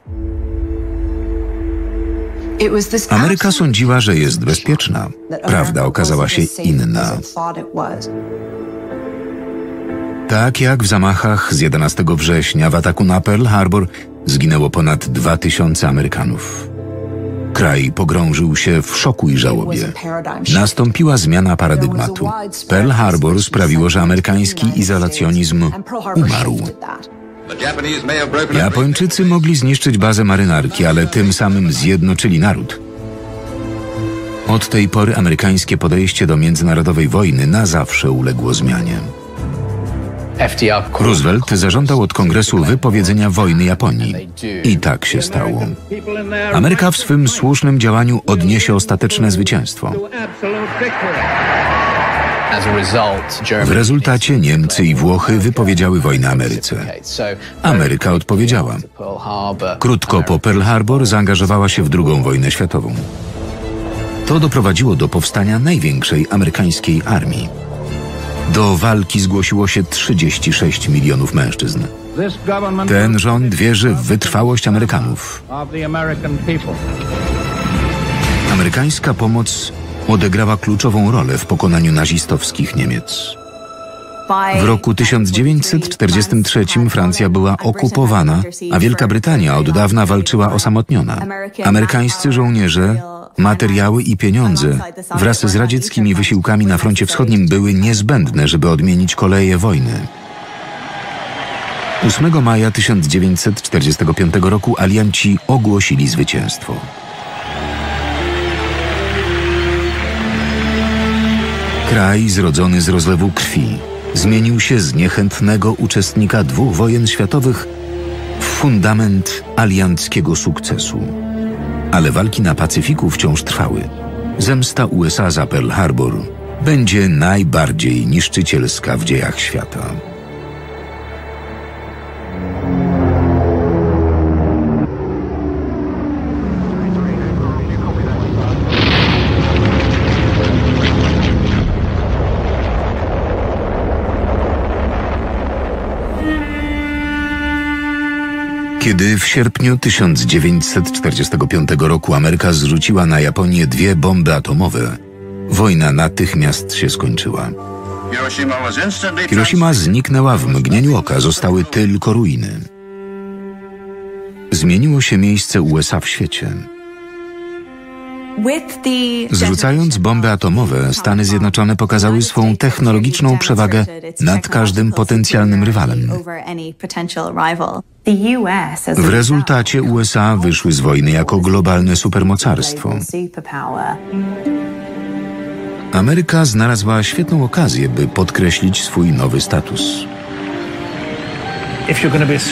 [SPEAKER 1] Ameryka sądziła, że jest bezpieczna. Prawda okazała się inna. Tak jak w zamachach z 11 września w ataku na Pearl Harbor zginęło ponad 2000 Amerykanów. Kraj pogrążył się w szoku i żałobie. Nastąpiła zmiana paradygmatu. Pearl Harbor sprawiło, że amerykański izolacjonizm umarł. Japończycy mogli zniszczyć bazę marynarki, ale tym samym zjednoczyli naród. Od tej pory amerykańskie podejście do międzynarodowej wojny na zawsze uległo zmianie. Roosevelt zażądał od kongresu wypowiedzenia wojny Japonii. I tak się stało. Ameryka w swym słusznym działaniu odniesie ostateczne zwycięstwo. W rezultacie Niemcy i Włochy wypowiedziały wojnę Ameryce. Ameryka odpowiedziała. Krótko po Pearl Harbor zaangażowała się w II wojnę światową. To doprowadziło do powstania największej amerykańskiej armii. Do walki zgłosiło się 36 milionów mężczyzn. Ten rząd wierzy w wytrwałość Amerykanów. Amerykańska pomoc odegrała kluczową rolę w pokonaniu nazistowskich Niemiec. W roku 1943 Francja była okupowana, a Wielka Brytania od dawna walczyła osamotniona. Amerykańscy żołnierze, materiały i pieniądze wraz z radzieckimi wysiłkami na froncie wschodnim były niezbędne, żeby odmienić koleje wojny. 8 maja 1945 roku alianci ogłosili zwycięstwo. Kraj zrodzony z rozlewu krwi zmienił się z niechętnego uczestnika dwóch wojen światowych w fundament alianckiego sukcesu. Ale walki na Pacyfiku wciąż trwały. Zemsta USA za Pearl Harbor będzie najbardziej niszczycielska w dziejach świata. Kiedy w sierpniu 1945 roku Ameryka zrzuciła na Japonię dwie bomby atomowe, wojna natychmiast się skończyła. Hiroshima zniknęła w mgnieniu oka, zostały tylko ruiny. Zmieniło się miejsce USA w świecie. Zrzucając bomby atomowe, Stany Zjednoczone pokazały swą technologiczną przewagę nad każdym potencjalnym rywalem. W rezultacie USA wyszły z wojny jako globalne supermocarstwo. Ameryka znalazła świetną okazję, by podkreślić swój nowy status.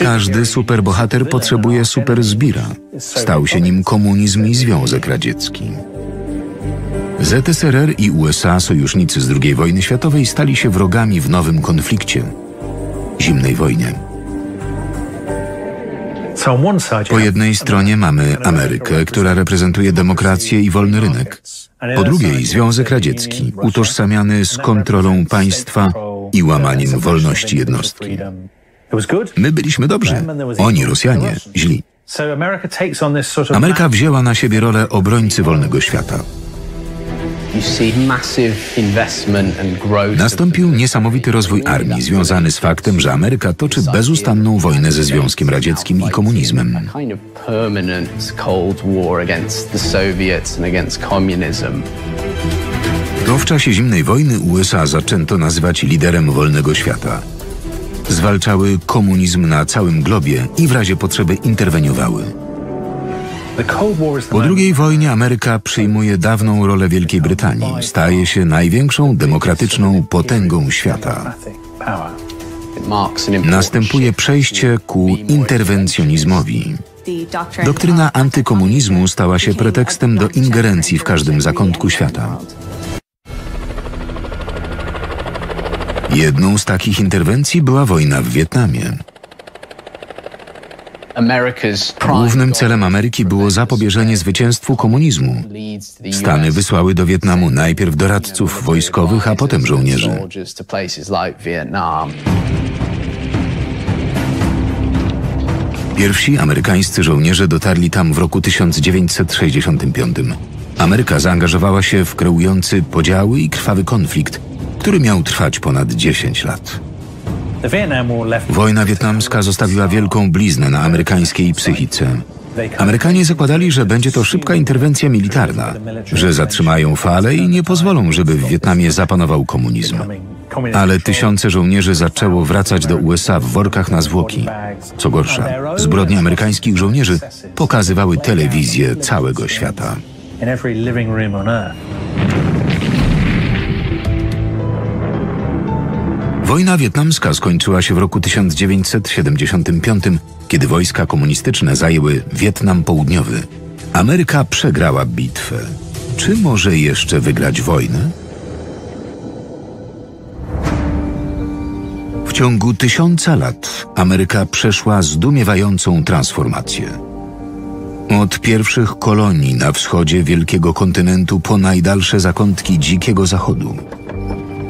[SPEAKER 1] Każdy superbohater potrzebuje superzbira. Stał się nim komunizm i Związek Radziecki. ZSRR i USA, sojusznicy z II wojny światowej, stali się wrogami w nowym konflikcie zimnej wojnie. Po jednej stronie mamy Amerykę, która reprezentuje demokrację i wolny rynek. Po drugiej Związek Radziecki, utożsamiany z kontrolą państwa i łamaniem wolności jednostki. My byliśmy dobrzy, oni, Rosjanie, źli. Ameryka wzięła na siebie rolę obrońcy wolnego świata. Nastąpił niesamowity rozwój armii, związany z faktem, że Ameryka toczy bezustanną wojnę ze Związkiem Radzieckim i komunizmem. To w czasie zimnej wojny USA zaczęto nazywać liderem wolnego świata. Zwalczały komunizm na całym globie i w razie potrzeby interweniowały. Po II wojnie Ameryka przyjmuje dawną rolę Wielkiej Brytanii. Staje się największą demokratyczną potęgą świata. Następuje przejście ku interwencjonizmowi. Doktryna antykomunizmu stała się pretekstem do ingerencji w każdym zakątku świata. Jedną z takich interwencji była wojna w Wietnamie. Głównym celem Ameryki było zapobieżenie zwycięstwu komunizmu. Stany wysłały do Wietnamu najpierw doradców wojskowych, a potem żołnierzy. Pierwsi amerykańscy żołnierze dotarli tam w roku 1965. Ameryka zaangażowała się w kreujący podziały i krwawy konflikt, który miał trwać ponad 10 lat. Wojna wietnamska zostawiła wielką bliznę na amerykańskiej psychice. Amerykanie zakładali, że będzie to szybka interwencja militarna, że zatrzymają falę i nie pozwolą, żeby w Wietnamie zapanował komunizm. Ale tysiące żołnierzy zaczęło wracać do USA w workach na zwłoki. Co gorsza, zbrodnie amerykańskich żołnierzy pokazywały telewizję całego świata. Wojna wietnamska skończyła się w roku 1975, kiedy wojska komunistyczne zajęły Wietnam Południowy. Ameryka przegrała bitwę. Czy może jeszcze wygrać wojnę? W ciągu tysiąca lat Ameryka przeszła zdumiewającą transformację. Od pierwszych kolonii na wschodzie wielkiego kontynentu po najdalsze zakątki dzikiego zachodu.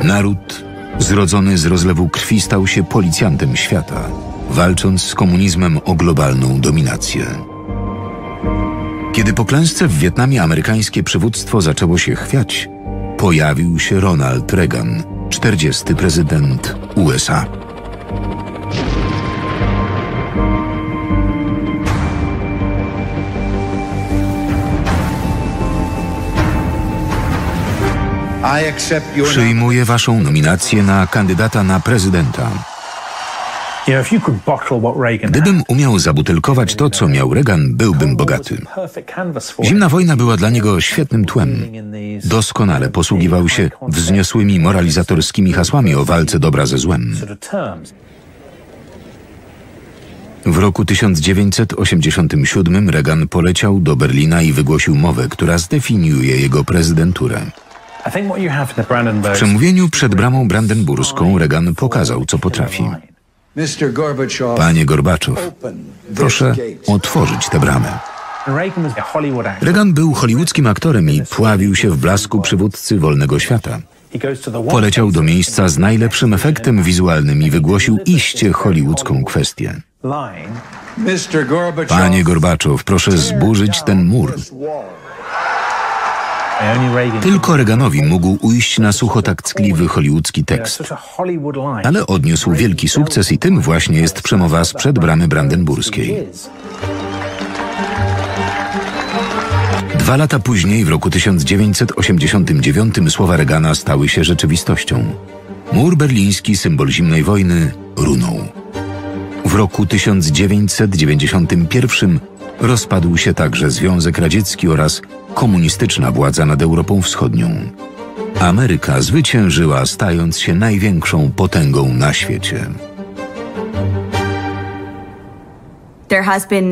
[SPEAKER 1] Naród zrodzony z rozlewu krwi stał się policjantem świata, walcząc z komunizmem o globalną dominację. Kiedy po klęsce w Wietnamie amerykańskie przywództwo zaczęło się chwiać, pojawił się Ronald Reagan, 40. prezydent USA. Przyjmuję waszą nominację na kandydata na prezydenta. Gdybym umiał zabutelkować to, co miał Reagan, byłbym bogaty. Zimna wojna była dla niego świetnym tłem. Doskonale posługiwał się wzniosłymi moralizatorskimi hasłami o walce dobra ze złem. W roku 1987 Reagan poleciał do Berlina i wygłosił mowę, która zdefiniuje jego prezydenturę. W przemówieniu przed bramą brandenburską Reagan pokazał, co potrafi. Panie Gorbaczow, proszę otworzyć tę bramę. Reagan był hollywoodzkim aktorem i pławił się w blasku przywódcy wolnego świata. Poleciał do miejsca z najlepszym efektem wizualnym i wygłosił iście hollywoodzką kwestię. Panie Gorbaczow, proszę zburzyć ten mur. Tylko Reaganowi mógł ujść na sucho tak ckliwy hollywoodzki tekst. Ale odniósł wielki sukces i tym właśnie jest przemowa sprzed bramy brandenburskiej. Dwa lata później, w roku 1989, słowa Reagana stały się rzeczywistością. Mur berliński, symbol zimnej wojny, runął. W roku 1991 rozpadł się także Związek Radziecki oraz komunistyczna władza nad Europą Wschodnią. Ameryka zwyciężyła, stając się największą potęgą na świecie.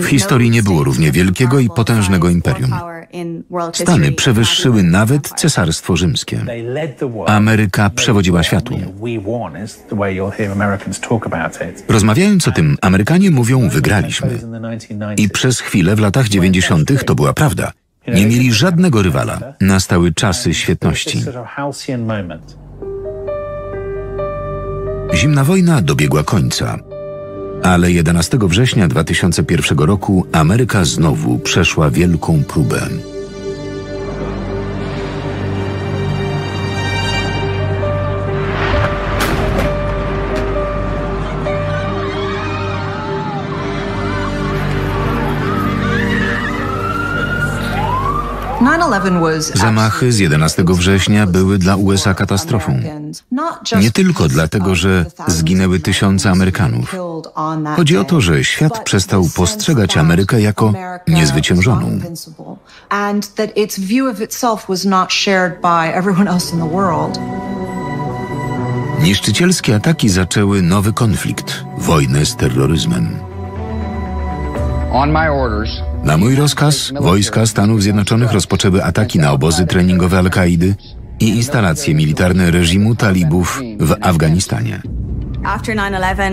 [SPEAKER 1] W historii nie było równie wielkiego i potężnego imperium. Stany przewyższyły nawet Cesarstwo Rzymskie. Ameryka przewodziła światu. Rozmawiając o tym, Amerykanie mówią wygraliśmy. I przez chwilę w latach 90. to była prawda. Nie mieli żadnego rywala. Nastały czasy świetności. Zimna wojna dobiegła końca. Ale 11 września 2001 roku Ameryka znowu przeszła wielką próbę. Zamachy z 11 września były dla USA katastrofą. Nie tylko dlatego, że zginęły tysiące Amerykanów. Chodzi o to, że świat przestał postrzegać Amerykę jako niezwyciężoną. Niszczycielskie ataki zaczęły nowy konflikt wojnę z terroryzmem. On my orders, na mój rozkaz wojska Stanów Zjednoczonych rozpoczęły ataki na obozy treningowe Al-Kaidy i instalacje militarne reżimu talibów w Afganistanie.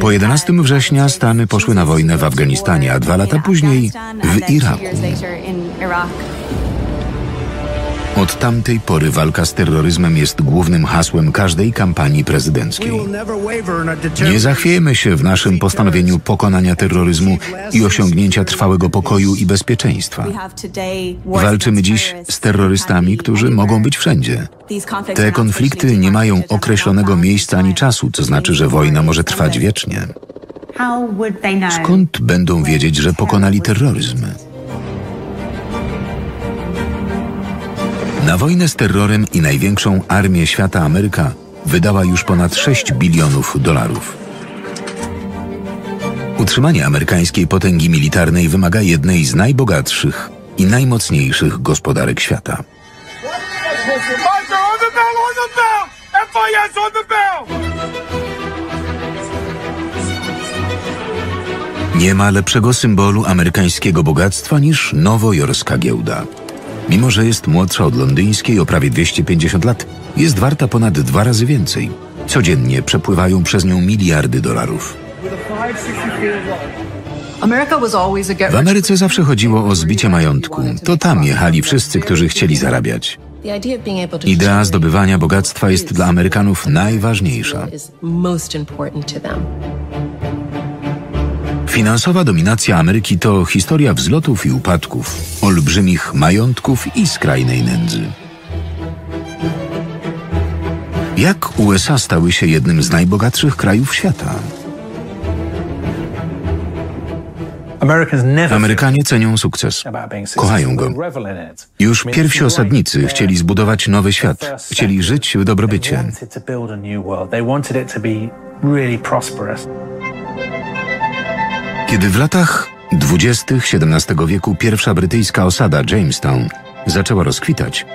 [SPEAKER 1] Po 11 września Stany poszły na wojnę w Afganistanie, a dwa lata później w Iraku. Od tamtej pory walka z terroryzmem jest głównym hasłem każdej kampanii prezydenckiej. Nie zachwiejemy się w naszym postanowieniu pokonania terroryzmu i osiągnięcia trwałego pokoju i bezpieczeństwa. Walczymy dziś z terrorystami, którzy mogą być wszędzie. Te konflikty nie mają określonego miejsca ani czasu, co znaczy, że wojna może trwać wiecznie. Skąd będą wiedzieć, że pokonali terroryzm? Na wojnę z terrorem i największą armię świata Ameryka wydała już ponad 6 bilionów dolarów. Utrzymanie amerykańskiej potęgi militarnej wymaga jednej z najbogatszych i najmocniejszych gospodarek świata. Nie ma lepszego symbolu amerykańskiego bogactwa niż nowojorska giełda. Mimo, że jest młodsza od londyńskiej o prawie 250 lat, jest warta ponad dwa razy więcej. Codziennie przepływają przez nią miliardy dolarów. W Ameryce zawsze chodziło o zbicie majątku. To tam jechali wszyscy, którzy chcieli zarabiać. Idea zdobywania bogactwa jest dla Amerykanów najważniejsza. Finansowa dominacja Ameryki to historia wzlotów i upadków, olbrzymich majątków i skrajnej nędzy. Jak USA stały się jednym z najbogatszych krajów świata? Amerykanie cenią sukces. Kochają go. Już pierwsi osadnicy chcieli zbudować nowy świat. Chcieli żyć w dobrobycie. Kiedy w latach dwudziestych XVII wieku pierwsza brytyjska osada Jamestown zaczęła rozkwitać,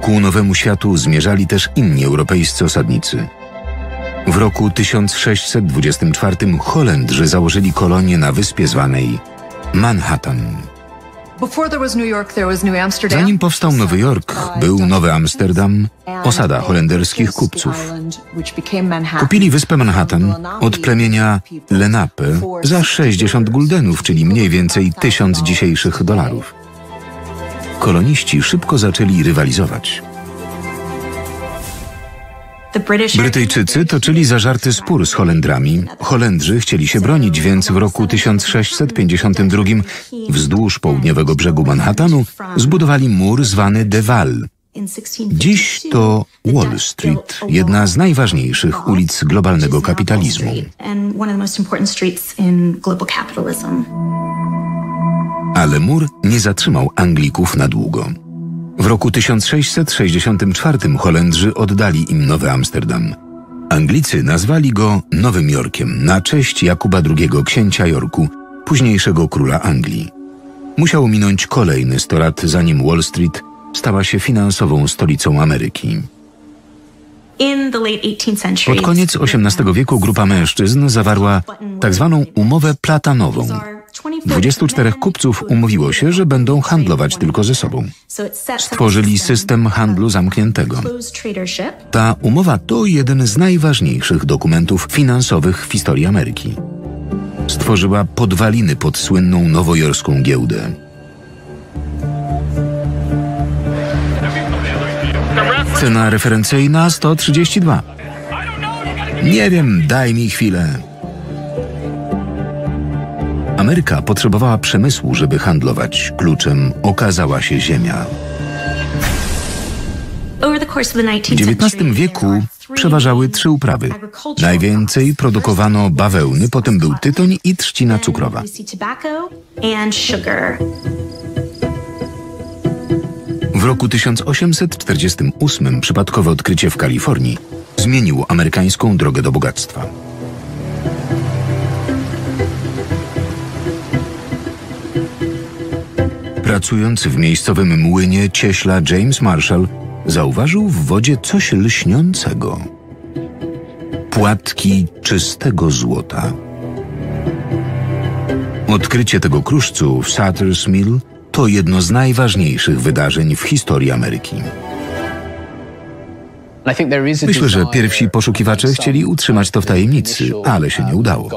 [SPEAKER 1] ku nowemu światu zmierzali też inni europejscy osadnicy. W roku 1624 Holendrzy założyli kolonię na wyspie zwanej Manhattan. Zanim powstał Nowy Jork, był Nowy Amsterdam, osada holenderskich kupców. Kupili wyspę Manhattan od plemienia Lenape za 60 guldenów, czyli mniej więcej tysiąc dzisiejszych dolarów. Koloniści szybko zaczęli rywalizować. Brytyjczycy toczyli zażarty spór z Holendrami. Holendrzy chcieli się bronić, więc w roku 1652 wzdłuż południowego brzegu Manhattanu zbudowali mur zwany De Wall. Dziś to Wall Street, jedna z najważniejszych ulic globalnego kapitalizmu. Ale mur nie zatrzymał Anglików na długo. W roku 1664 Holendrzy oddali im Nowy Amsterdam. Anglicy nazwali go Nowym Jorkiem na cześć Jakuba II, księcia Jorku, późniejszego króla Anglii. Musiał minąć kolejny sto lat, zanim Wall Street stała się finansową stolicą Ameryki. Pod koniec XVIII wieku grupa mężczyzn zawarła tzw. Tak umowę platanową. 24 kupców umówiło się, że będą handlować tylko ze sobą. Stworzyli system handlu zamkniętego. Ta umowa to jeden z najważniejszych dokumentów finansowych w historii Ameryki. Stworzyła podwaliny pod słynną nowojorską giełdę. Cena referencyjna 132. Nie wiem, daj mi chwilę. Ameryka potrzebowała przemysłu, żeby handlować. Kluczem okazała się ziemia. W XIX wieku przeważały trzy uprawy. Najwięcej produkowano bawełny, potem był tytoń i trzcina cukrowa. W roku 1848 przypadkowe odkrycie w Kalifornii zmieniło amerykańską drogę do bogactwa. Pracując w miejscowym młynie cieśla James Marshall zauważył w wodzie coś lśniącego. Płatki czystego złota. Odkrycie tego kruszcu w Sutter's Mill to jedno z najważniejszych wydarzeń w historii Ameryki. Myślę, że pierwsi poszukiwacze chcieli utrzymać to w tajemnicy, ale się nie udało.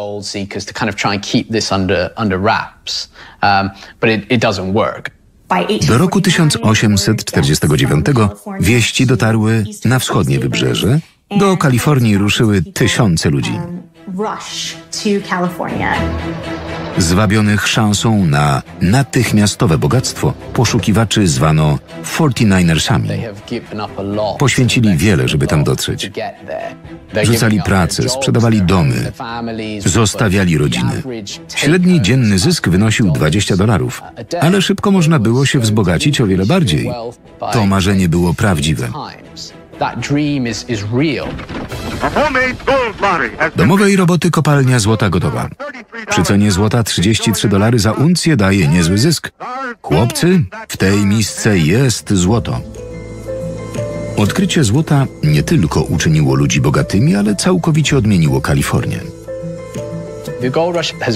[SPEAKER 1] Do roku 1849 wieści dotarły na wschodnie wybrzeże. Do Kalifornii ruszyły tysiące ludzi. Zwabionych szansą na natychmiastowe bogactwo, poszukiwaczy zwano 49ersami. Poświęcili wiele, żeby tam dotrzeć. Rzucali pracę, sprzedawali domy, zostawiali rodziny. Średni dzienny zysk wynosił 20 dolarów, ale szybko można było się wzbogacić o wiele bardziej. To marzenie było prawdziwe. Domowej roboty kopalnia złota gotowa. Przy cenie złota 33 dolary za uncję daje niezły zysk. Chłopcy, w tej misce jest złoto. Odkrycie złota nie tylko uczyniło ludzi bogatymi, ale całkowicie odmieniło Kalifornię.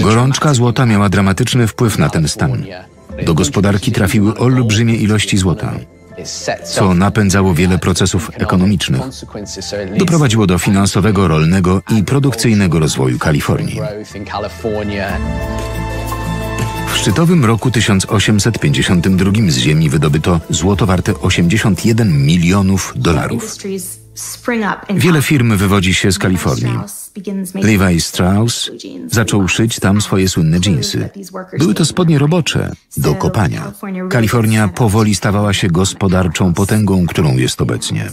[SPEAKER 1] Gorączka złota miała dramatyczny wpływ na ten stan. Do gospodarki trafiły olbrzymie ilości złota co napędzało wiele procesów ekonomicznych. Doprowadziło do finansowego, rolnego i produkcyjnego rozwoju Kalifornii. W szczytowym roku 1852 z ziemi wydobyto złoto warte 81 milionów dolarów. Wiele firm wywodzi się z Kalifornii. Levi Strauss zaczął szyć tam swoje słynne dżinsy. Były to spodnie robocze, do kopania. Kalifornia powoli stawała się gospodarczą potęgą, którą jest obecnie.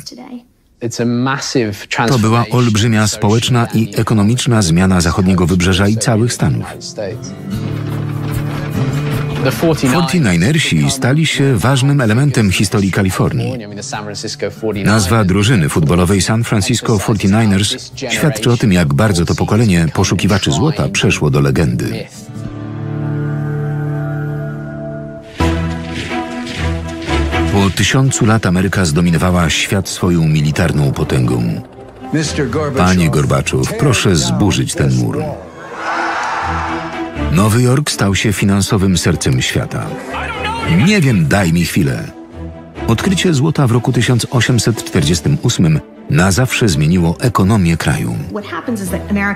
[SPEAKER 1] To była olbrzymia społeczna i ekonomiczna zmiana zachodniego wybrzeża i całych Stanów. 49ersi stali się ważnym elementem historii Kalifornii. Nazwa drużyny futbolowej San Francisco 49ers świadczy o tym, jak bardzo to pokolenie poszukiwaczy złota przeszło do legendy. Po tysiącu lat Ameryka zdominowała świat swoją militarną potęgą. Panie Gorbaczow, proszę zburzyć ten mur. Nowy Jork stał się finansowym sercem świata. Nie wiem, daj mi chwilę. Odkrycie złota w roku 1848 na zawsze zmieniło ekonomię kraju.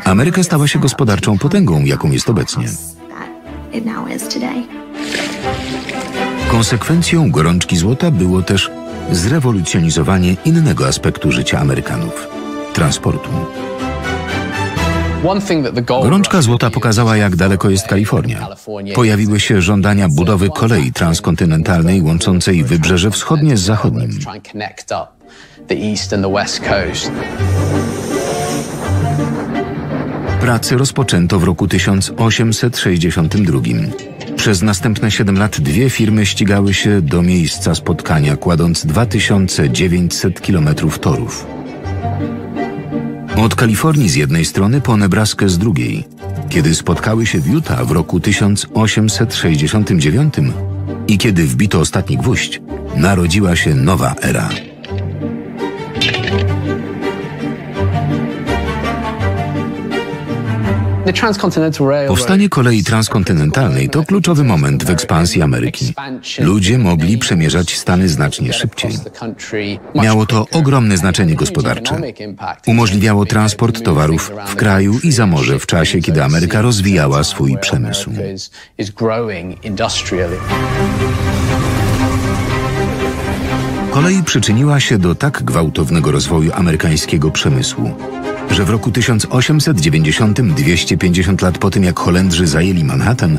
[SPEAKER 1] Ameryka stała się gospodarczą potęgą, jaką jest obecnie. Konsekwencją gorączki złota było też zrewolucjonizowanie innego aspektu życia Amerykanów transportu. Gorączka złota pokazała, jak daleko jest Kalifornia. Pojawiły się żądania budowy kolei transkontynentalnej łączącej wybrzeże wschodnie z zachodnim. Pracy rozpoczęto w roku 1862. Przez następne 7 lat dwie firmy ścigały się do miejsca spotkania, kładąc 2900 kilometrów torów. Od Kalifornii z jednej strony po Nebraskę z drugiej. Kiedy spotkały się w Utah w roku 1869 i kiedy wbito ostatni gwóźdź, narodziła się nowa era. Powstanie kolei transkontynentalnej to kluczowy moment w ekspansji Ameryki. Ludzie mogli przemierzać Stany znacznie szybciej. Miało to ogromne znaczenie gospodarcze. Umożliwiało transport towarów w kraju i za morze w czasie, kiedy Ameryka rozwijała swój przemysł. Kolej przyczyniła się do tak gwałtownego rozwoju amerykańskiego przemysłu, że w roku 1890, 250 lat po tym jak Holendrzy zajęli Manhattan,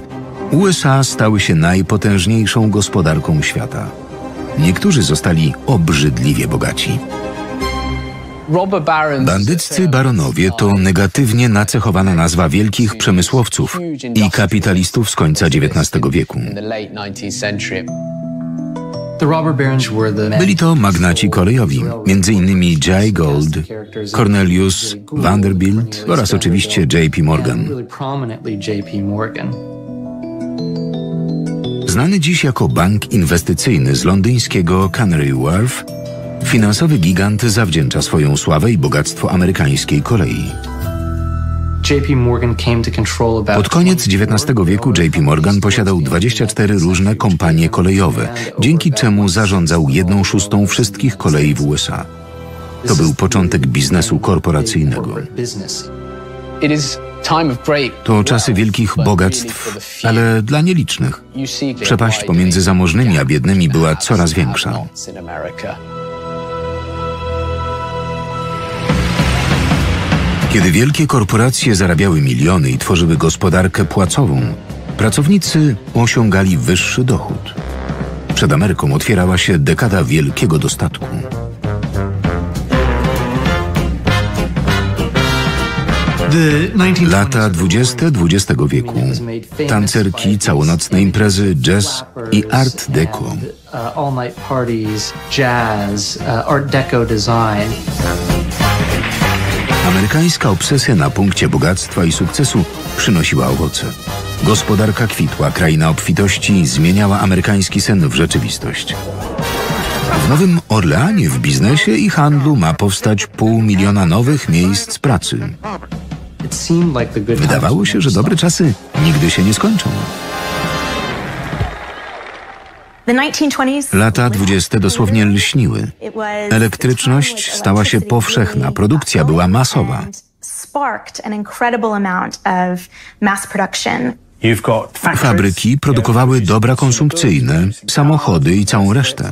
[SPEAKER 1] USA stały się najpotężniejszą gospodarką świata. Niektórzy zostali obrzydliwie bogaci. Bandyccy baronowie to negatywnie nacechowana nazwa wielkich przemysłowców i kapitalistów z końca XIX wieku. Byli to magnaci kolejowi, m.in. Jay Gold, Cornelius Vanderbilt oraz oczywiście J.P. Morgan. Znany dziś jako bank inwestycyjny z londyńskiego Canary Wharf, finansowy gigant zawdzięcza swoją sławę i bogactwo amerykańskiej kolei. Pod koniec XIX wieku JP Morgan posiadał 24 różne kompanie kolejowe, dzięki czemu zarządzał jedną szóstą wszystkich kolei w USA. To był początek biznesu korporacyjnego. To czasy wielkich bogactw, ale dla nielicznych. Przepaść pomiędzy zamożnymi a biednymi była coraz większa. Kiedy wielkie korporacje zarabiały miliony i tworzyły gospodarkę płacową, pracownicy osiągali wyższy dochód. Przed Ameryką otwierała się dekada wielkiego dostatku. Lata 20 XX wieku. Tancerki, całonocne imprezy, jazz i art deco. Amerykańska obsesja na punkcie bogactwa i sukcesu przynosiła owoce. Gospodarka kwitła, kraina obfitości zmieniała amerykański sen w rzeczywistość. W Nowym Orleanie w biznesie i handlu ma powstać pół miliona nowych miejsc pracy. Wydawało się, że dobre czasy nigdy się nie skończą. Lata dwudzieste dosłownie lśniły. Elektryczność stała się powszechna, produkcja była masowa. Fabryki produkowały dobra konsumpcyjne, samochody i całą resztę.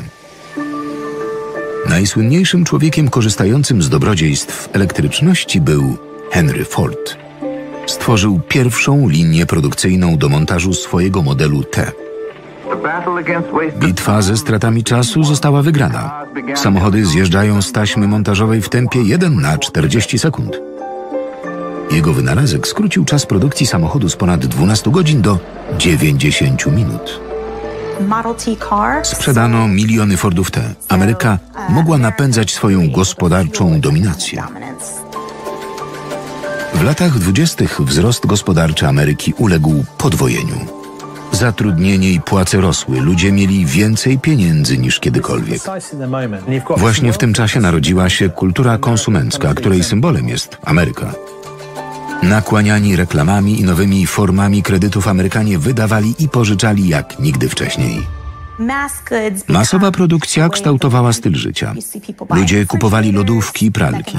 [SPEAKER 1] Najsłynniejszym człowiekiem korzystającym z dobrodziejstw elektryczności był Henry Ford. Stworzył pierwszą linię produkcyjną do montażu swojego modelu T. Bitwa ze stratami czasu została wygrana. Samochody zjeżdżają z taśmy montażowej w tempie 1 na 40 sekund. Jego wynalazek skrócił czas produkcji samochodu z ponad 12 godzin do 90 minut. Sprzedano miliony Fordów T. Ameryka mogła napędzać swoją gospodarczą dominację. W latach dwudziestych wzrost gospodarczy Ameryki uległ podwojeniu. Zatrudnienie i płace rosły, ludzie mieli więcej pieniędzy niż kiedykolwiek. Właśnie w tym czasie narodziła się kultura konsumencka, której symbolem jest Ameryka. Nakłaniani reklamami i nowymi formami kredytów Amerykanie wydawali i pożyczali jak nigdy wcześniej. Masowa produkcja kształtowała styl życia. Ludzie kupowali lodówki i pralki.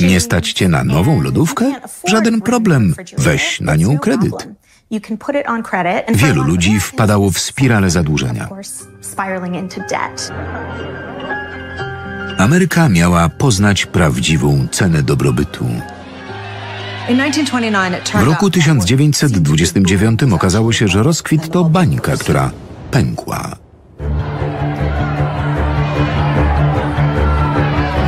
[SPEAKER 1] Nie stać cię na nową lodówkę? Żaden problem, weź na nią kredyt. Wielu ludzi wpadało w spirale zadłużenia. Ameryka miała poznać prawdziwą cenę dobrobytu. W roku 1929 okazało się, że rozkwit to bańka, która pękła.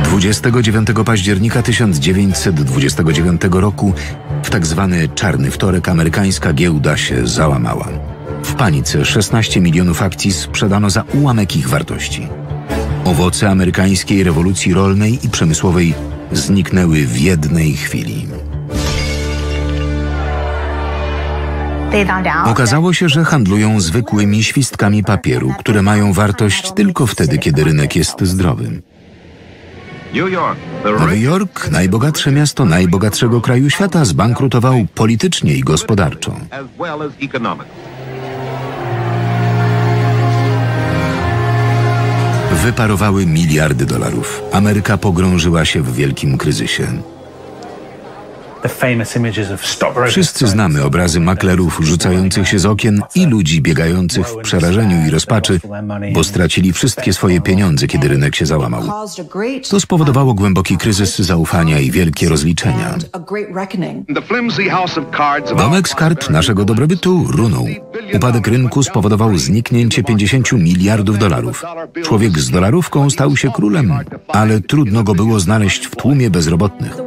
[SPEAKER 1] 29 października 1929 roku w tak zwany czarny wtorek amerykańska giełda się załamała. W panice 16 milionów akcji sprzedano za ułamek ich wartości. Owoce amerykańskiej rewolucji rolnej i przemysłowej zniknęły w jednej chwili. Okazało się, że handlują zwykłymi świstkami papieru, które mają wartość tylko wtedy, kiedy rynek jest zdrowy. Nowy Jork, najbogatsze miasto najbogatszego kraju świata, zbankrutował politycznie i gospodarczo. Wyparowały miliardy dolarów. Ameryka pogrążyła się w wielkim kryzysie. Wszyscy znamy obrazy maklerów rzucających się z okien i ludzi biegających w przerażeniu i rozpaczy, bo stracili wszystkie swoje pieniądze, kiedy rynek się załamał. To spowodowało głęboki kryzys zaufania i wielkie rozliczenia. Domek z kart naszego dobrobytu runął. Upadek rynku spowodował zniknięcie 50 miliardów dolarów. Człowiek z dolarówką stał się królem, ale trudno go było znaleźć w tłumie bezrobotnych.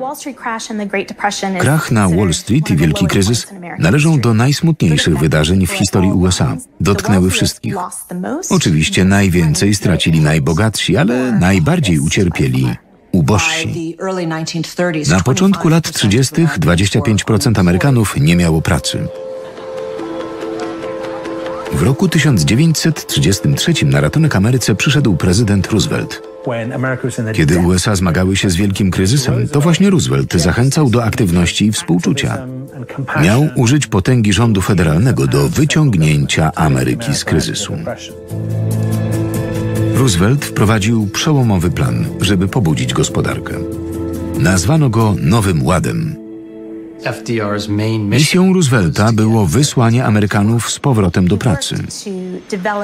[SPEAKER 1] Krach na Wall Street i wielki kryzys należą do najsmutniejszych wydarzeń w historii USA. Dotknęły wszystkich. Oczywiście najwięcej stracili najbogatsi, ale najbardziej ucierpieli ubożsi. Na początku lat 30. 25% Amerykanów nie miało pracy. W roku 1933 na ratunek Ameryce przyszedł prezydent Roosevelt. Kiedy USA zmagały się z wielkim kryzysem, to właśnie Roosevelt zachęcał do aktywności i współczucia. Miał użyć potęgi rządu federalnego do wyciągnięcia Ameryki z kryzysu. Roosevelt wprowadził przełomowy plan, żeby pobudzić gospodarkę. Nazwano go Nowym Ładem. Misją Roosevelta było wysłanie Amerykanów z powrotem do pracy.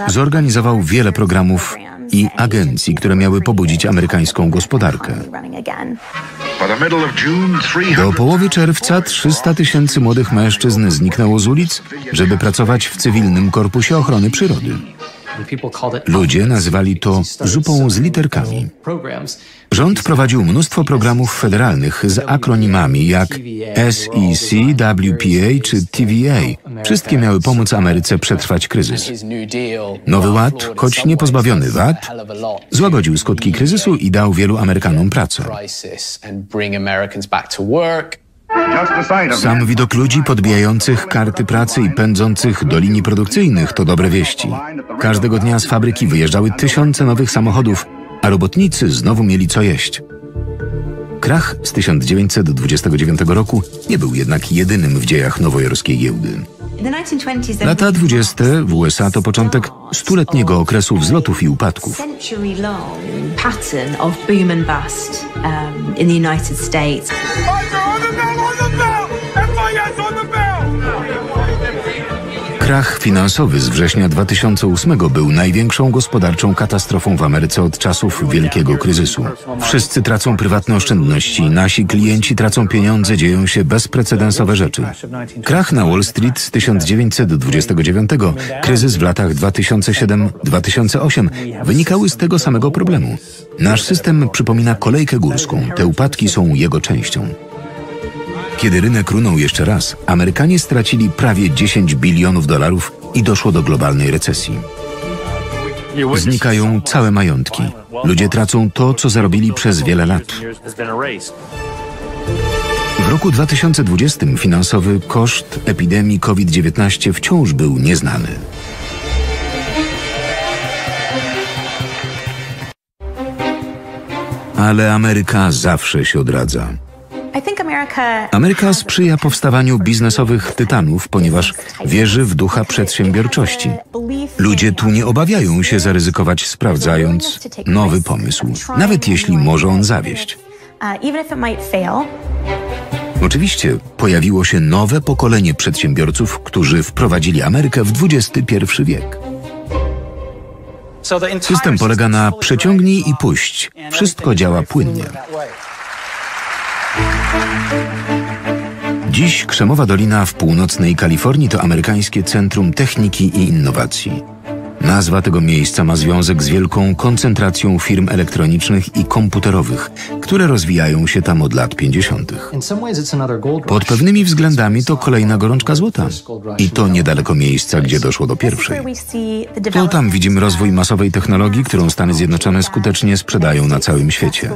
[SPEAKER 1] Zorganizował wiele programów i agencji, które miały pobudzić amerykańską gospodarkę. Do połowy czerwca 300 tysięcy młodych mężczyzn zniknęło z ulic, żeby pracować w cywilnym korpusie ochrony przyrody. Ludzie nazywali to zupą z literkami. Rząd prowadził mnóstwo programów federalnych z akronimami jak SEC, WPA czy TVA. Wszystkie miały pomóc Ameryce przetrwać kryzys. Nowy Ład, choć nie pozbawiony wad, złagodził skutki kryzysu i dał wielu Amerykanom pracę. Sam widok ludzi podbijających karty pracy i pędzących do linii produkcyjnych to dobre wieści. Każdego dnia z fabryki wyjeżdżały tysiące nowych samochodów, a robotnicy znowu mieli co jeść. Krach z 1929 roku nie był jednak jedynym w dziejach nowojorskiej giełdy. Lata 20. w USA to początek stuletniego okresu wzlotów i upadków. Krach finansowy z września 2008 był największą gospodarczą katastrofą w Ameryce od czasów wielkiego kryzysu. Wszyscy tracą prywatne oszczędności, nasi klienci tracą pieniądze, dzieją się bezprecedensowe rzeczy. Krach na Wall Street z 1929, kryzys w latach 2007-2008 wynikały z tego samego problemu. Nasz system przypomina kolejkę górską, te upadki są jego częścią. Kiedy rynek runął jeszcze raz, Amerykanie stracili prawie 10 bilionów dolarów i doszło do globalnej recesji. Znikają całe majątki. Ludzie tracą to, co zarobili przez wiele lat. W roku 2020 finansowy koszt epidemii COVID-19 wciąż był nieznany. Ale Ameryka zawsze się odradza. Ameryka sprzyja powstawaniu biznesowych tytanów, ponieważ wierzy w ducha przedsiębiorczości. Ludzie tu nie obawiają się zaryzykować, sprawdzając nowy pomysł, nawet jeśli może on zawieść. Oczywiście pojawiło się nowe pokolenie przedsiębiorców, którzy wprowadzili Amerykę w XXI wiek. System polega na przeciągnij i puść. Wszystko działa płynnie. Dziś Krzemowa Dolina w północnej Kalifornii to amerykańskie centrum techniki i innowacji. Nazwa tego miejsca ma związek z wielką koncentracją firm elektronicznych i komputerowych, które rozwijają się tam od lat 50. Pod pewnymi względami to kolejna gorączka złota. I to niedaleko miejsca, gdzie doszło do pierwszej. To tam widzimy rozwój masowej technologii, którą Stany Zjednoczone skutecznie sprzedają na całym świecie.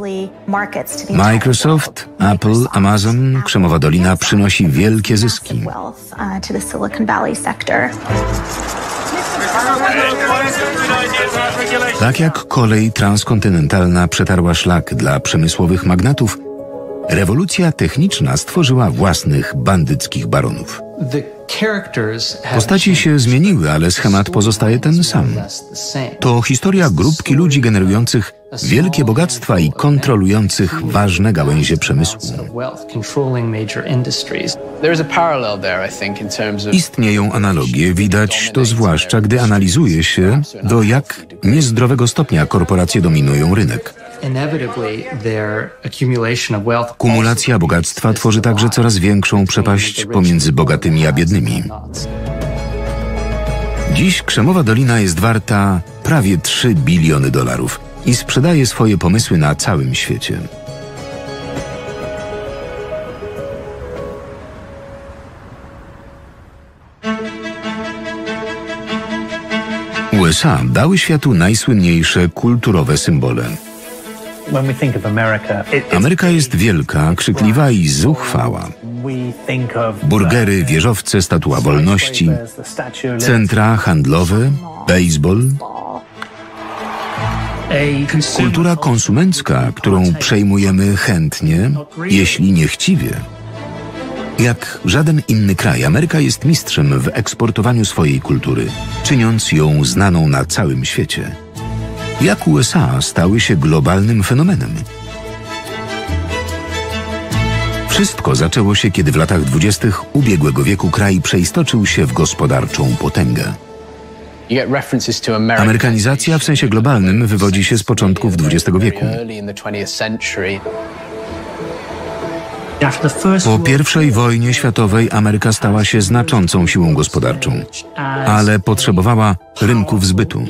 [SPEAKER 1] Microsoft, Apple, Amazon, Krzemowa Dolina przynosi wielkie zyski. Tak jak kolej transkontynentalna przetarła szlak dla przemysłowych magnatów, rewolucja techniczna stworzyła własnych bandyckich baronów. Postaci się zmieniły, ale schemat pozostaje ten sam. To historia grupki ludzi generujących wielkie bogactwa i kontrolujących ważne gałęzie przemysłu. Istnieją analogie, widać to zwłaszcza, gdy analizuje się, do jak niezdrowego stopnia korporacje dominują rynek. Kumulacja bogactwa tworzy także coraz większą przepaść pomiędzy bogatymi a biednymi. Dziś Krzemowa Dolina jest warta prawie 3 biliony dolarów i sprzedaje swoje pomysły na całym świecie. USA dały światu najsłynniejsze kulturowe symbole. Ameryka jest wielka, krzykliwa i zuchwała. Burgery, wieżowce, statua wolności, centra handlowe, baseball. Kultura konsumencka, którą przejmujemy chętnie, jeśli nie chciwie. Jak żaden inny kraj, Ameryka jest mistrzem w eksportowaniu swojej kultury, czyniąc ją znaną na całym świecie. Jak USA stały się globalnym fenomenem? Wszystko zaczęło się, kiedy w latach dwudziestych ubiegłego wieku kraj przeistoczył się w gospodarczą potęgę. Amerykanizacja w sensie globalnym wywodzi się z początków XX wieku. Po I wojnie światowej Ameryka stała się znaczącą siłą gospodarczą, ale potrzebowała rynków zbytu.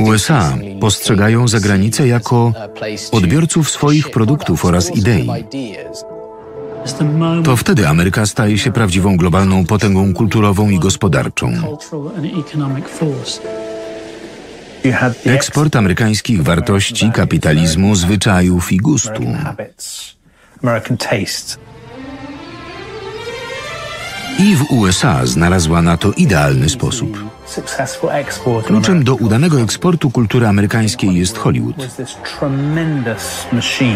[SPEAKER 1] USA postrzegają zagranicę jako odbiorców swoich produktów oraz idei. To wtedy Ameryka staje się prawdziwą globalną potęgą kulturową i gospodarczą. Eksport amerykańskich wartości, kapitalizmu, zwyczajów i gustu. I w USA znalazła na to idealny sposób. Kluczem do udanego eksportu kultury amerykańskiej jest Hollywood.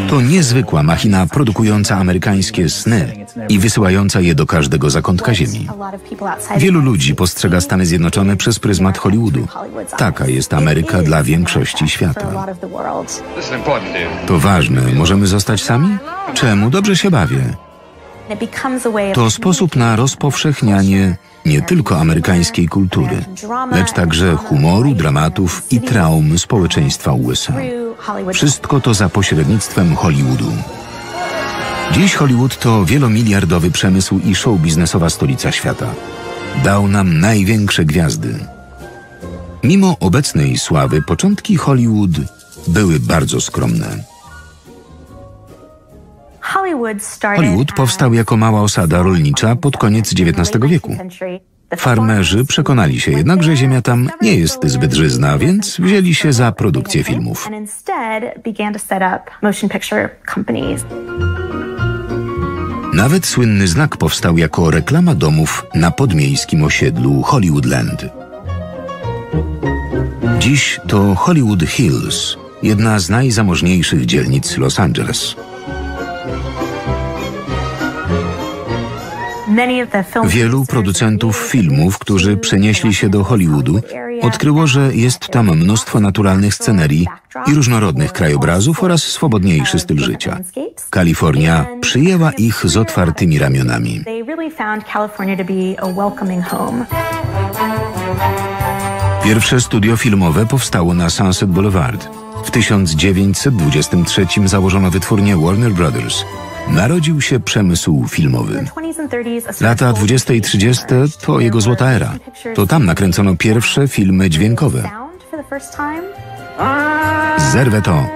[SPEAKER 1] To niezwykła machina produkująca amerykańskie sny i wysyłająca je do każdego zakątka ziemi. Wielu ludzi postrzega Stany Zjednoczone przez pryzmat Hollywoodu. Taka jest Ameryka dla większości świata. To ważne. Możemy zostać sami? Czemu? Dobrze się bawię. To sposób na rozpowszechnianie nie tylko amerykańskiej kultury, lecz także humoru, dramatów i traum społeczeństwa USA. Wszystko to za pośrednictwem Hollywoodu. Dziś Hollywood to wielomiliardowy przemysł i show biznesowa stolica świata. Dał nam największe gwiazdy. Mimo obecnej sławy, początki Hollywood były bardzo skromne. Hollywood powstał jako mała osada rolnicza pod koniec XIX wieku. Farmerzy przekonali się jednak, że ziemia tam nie jest zbyt żyzna, więc wzięli się za produkcję filmów. Nawet słynny znak powstał jako reklama domów na podmiejskim osiedlu Hollywoodland. Dziś to Hollywood Hills, jedna z najzamożniejszych dzielnic Los Angeles. Wielu producentów filmów, którzy przenieśli się do Hollywoodu, odkryło, że jest tam mnóstwo naturalnych scenerii i różnorodnych krajobrazów oraz swobodniejszy styl życia. Kalifornia przyjęła ich z otwartymi ramionami. Pierwsze studio filmowe powstało na Sunset Boulevard. W 1923 założono wytwórnię Warner Brothers. Narodził się przemysł filmowy. Lata 20 i 30 to jego złota era. To tam nakręcono pierwsze filmy dźwiękowe. Zerwę to.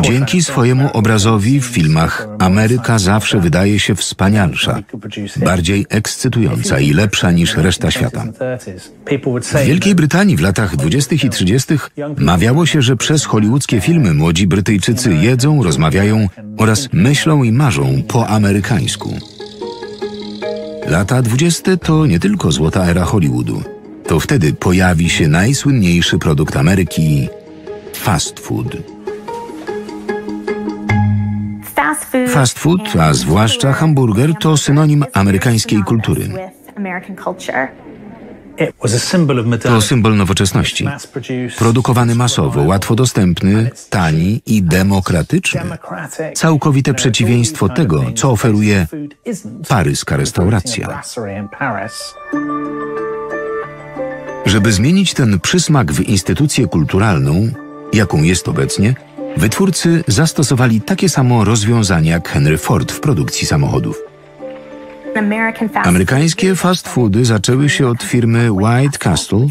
[SPEAKER 1] Dzięki swojemu obrazowi w filmach Ameryka zawsze wydaje się wspanialsza, bardziej ekscytująca i lepsza niż reszta świata. W Wielkiej Brytanii w latach 20. i 30. mawiało się, że przez hollywoodzkie filmy młodzi Brytyjczycy jedzą, rozmawiają oraz myślą i marzą po amerykańsku. Lata 20. to nie tylko złota era Hollywoodu. To wtedy pojawi się najsłynniejszy produkt Ameryki fast food. Fast food, a zwłaszcza hamburger, to synonim amerykańskiej kultury. To symbol nowoczesności. Produkowany masowo, łatwo dostępny, tani i demokratyczny. Całkowite przeciwieństwo tego, co oferuje paryska restauracja. Żeby zmienić ten przysmak w instytucję kulturalną, jaką jest obecnie, Wytwórcy zastosowali takie samo rozwiązania jak Henry Ford w produkcji samochodów. Amerykańskie fast foody zaczęły się od firmy White Castle,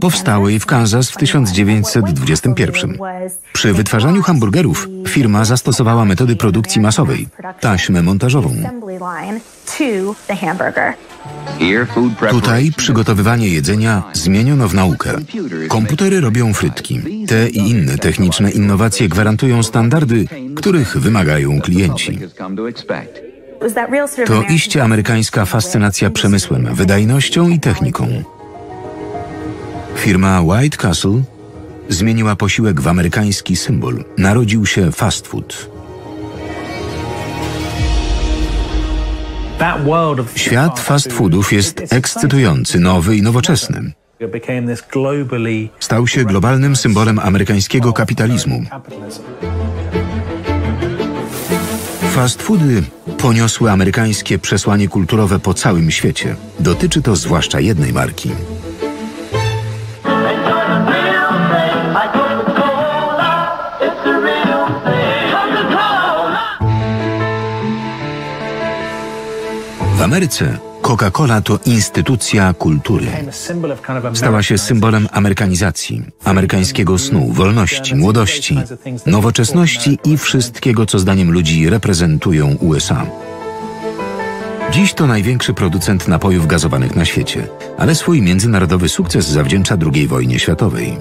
[SPEAKER 1] powstałej w Kansas w 1921. Przy wytwarzaniu hamburgerów firma zastosowała metody produkcji masowej, taśmę montażową. Tutaj przygotowywanie jedzenia zmieniono w naukę. Komputery robią frytki. Te i inne techniczne innowacje gwarantują standardy, których wymagają klienci. To iście amerykańska fascynacja przemysłem, wydajnością i techniką. Firma White Castle zmieniła posiłek w amerykański symbol. Narodził się fast food. Świat fast foodów jest ekscytujący, nowy i nowoczesny. Stał się globalnym symbolem amerykańskiego kapitalizmu. Fast foody poniosły amerykańskie przesłanie kulturowe po całym świecie. Dotyczy to zwłaszcza jednej marki. Ameryce Coca-Cola to instytucja kultury. Stała się symbolem amerykanizacji, amerykańskiego snu, wolności, młodości, nowoczesności i wszystkiego, co zdaniem ludzi reprezentują USA. Dziś to największy producent napojów gazowanych na świecie, ale swój międzynarodowy sukces zawdzięcza II wojnie światowej.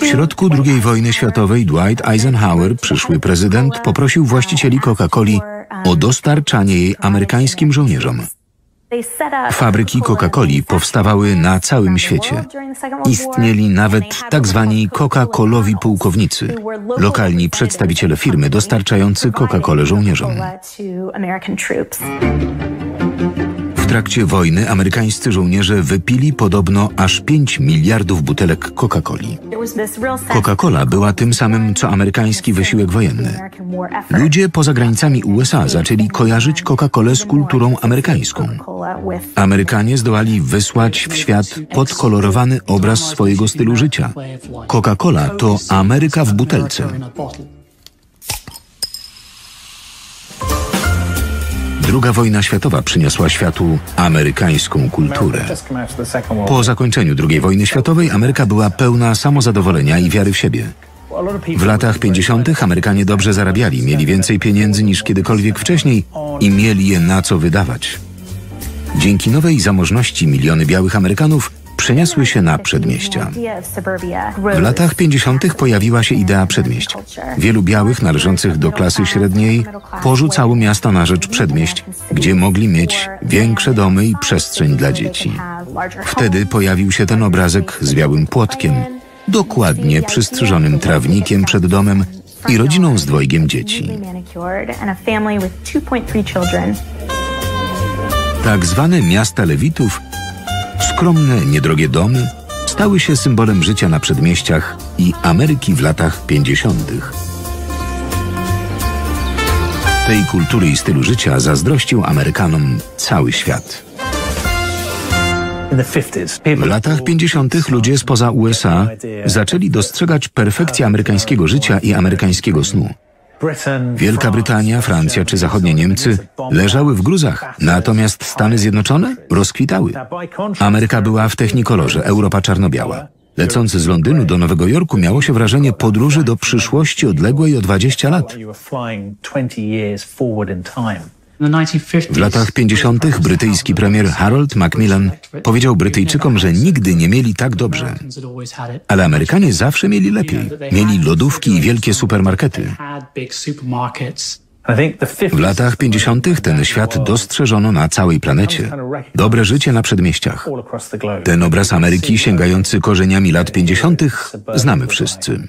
[SPEAKER 1] W środku II wojny światowej Dwight Eisenhower, przyszły prezydent, poprosił właścicieli Coca-Coli o dostarczanie jej amerykańskim żołnierzom. Fabryki Coca-Coli powstawały na całym świecie. Istnieli nawet tak zwani Coca-Colowi pułkownicy, lokalni przedstawiciele firmy dostarczający Coca-Colę żołnierzom. Trakcie wojny amerykańscy żołnierze wypili podobno aż 5 miliardów butelek Coca-Coli. Coca-Cola była tym samym, co amerykański wysiłek wojenny. Ludzie poza granicami USA zaczęli kojarzyć Coca-Colę z kulturą amerykańską. Amerykanie zdołali wysłać w świat podkolorowany obraz swojego stylu życia. Coca-Cola to Ameryka w butelce. Druga wojna światowa przyniosła światu amerykańską kulturę. Po zakończeniu II wojny światowej Ameryka była pełna samozadowolenia i wiary w siebie. W latach 50. Amerykanie dobrze zarabiali, mieli więcej pieniędzy niż kiedykolwiek wcześniej i mieli je na co wydawać. Dzięki nowej zamożności miliony białych Amerykanów przeniosły się na przedmieścia. W latach 50. pojawiła się idea przedmieść. Wielu białych należących do klasy średniej porzucało miasta na rzecz przedmieść, gdzie mogli mieć większe domy i przestrzeń dla dzieci. Wtedy pojawił się ten obrazek z białym płotkiem, dokładnie przystrzyżonym trawnikiem przed domem i rodziną z dwojgiem dzieci. Tak zwane miasta lewitów Skromne, niedrogie domy stały się symbolem życia na przedmieściach i Ameryki w latach 50. Tej kultury i stylu życia zazdrościł Amerykanom cały świat. W latach 50. ludzie spoza USA zaczęli dostrzegać perfekcję amerykańskiego życia i amerykańskiego snu. Wielka Brytania, Francja czy zachodnie Niemcy leżały w gruzach, natomiast Stany Zjednoczone rozkwitały. Ameryka była w technikolorze, Europa czarno-biała. Lecąc z Londynu do Nowego Jorku miało się wrażenie podróży do przyszłości odległej o 20 lat. W latach 50. brytyjski premier Harold Macmillan powiedział Brytyjczykom, że nigdy nie mieli tak dobrze. Ale Amerykanie zawsze mieli lepiej. Mieli lodówki i wielkie supermarkety. W latach 50. ten świat dostrzeżono na całej planecie. Dobre życie na przedmieściach. Ten obraz Ameryki sięgający korzeniami lat 50. znamy wszyscy.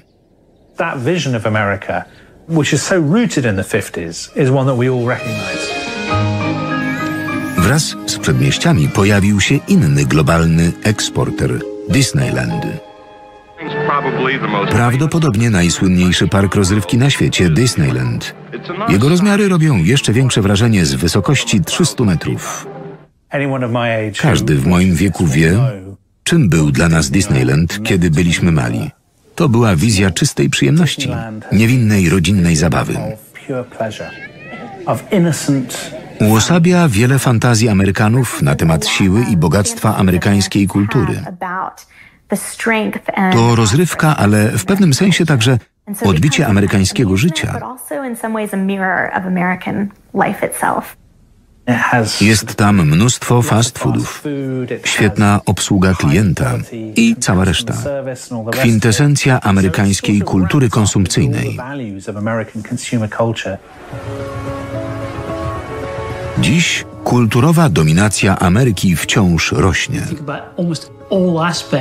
[SPEAKER 1] That vision of America, which is so rooted in the 50s, is one that we all recognize. Wraz z przedmieściami pojawił się inny globalny eksporter Disneyland. Prawdopodobnie najsłynniejszy park rozrywki na świecie Disneyland. Jego rozmiary robią jeszcze większe wrażenie z wysokości 300 metrów. Każdy w moim wieku wie, czym był dla nas Disneyland, kiedy byliśmy mali. To była wizja czystej przyjemności, niewinnej rodzinnej zabawy. Uosabia wiele fantazji Amerykanów na temat siły i bogactwa amerykańskiej kultury. To rozrywka, ale w pewnym sensie także odbicie amerykańskiego życia. Jest tam mnóstwo fast foodów, świetna obsługa klienta i cała reszta. Kwintesencja amerykańskiej kultury konsumpcyjnej. Dziś kulturowa dominacja Ameryki wciąż rośnie.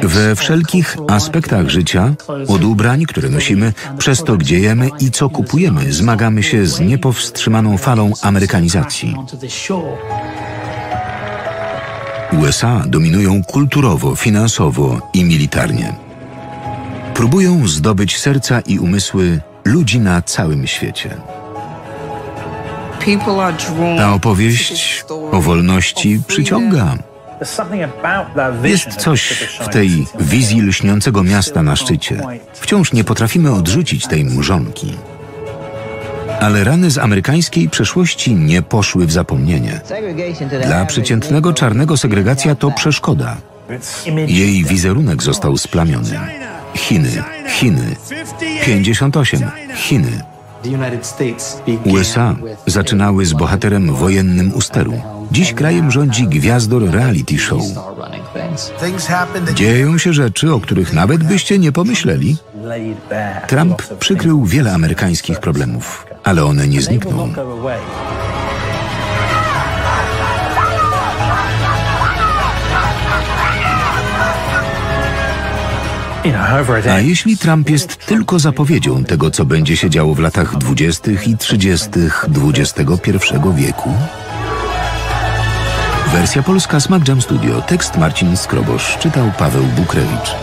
[SPEAKER 1] We wszelkich aspektach życia, od ubrań, które nosimy, przez to, gdzie jemy i co kupujemy, zmagamy się z niepowstrzymaną falą amerykanizacji. USA dominują kulturowo, finansowo i militarnie. Próbują zdobyć serca i umysły ludzi na całym świecie. Ta opowieść o wolności przyciąga. Jest coś w tej wizji lśniącego miasta na szczycie. Wciąż nie potrafimy odrzucić tej mrzonki. Ale rany z amerykańskiej przeszłości nie poszły w zapomnienie. Dla przeciętnego czarnego segregacja to przeszkoda. Jej wizerunek został splamiony. Chiny, Chiny, 58, Chiny. USA zaczynały z bohaterem wojennym u steru. Dziś krajem rządzi gwiazdor reality show. Dzieją się rzeczy, o których nawet byście nie pomyśleli. Trump przykrył wiele amerykańskich problemów, ale one nie znikną. A jeśli Trump jest tylko zapowiedzią tego, co będzie się działo w latach 20. i 30. XXI wieku? Wersja polska Smack Jam Studio. Tekst Marcin Skrobosz. Czytał Paweł Bukrewicz.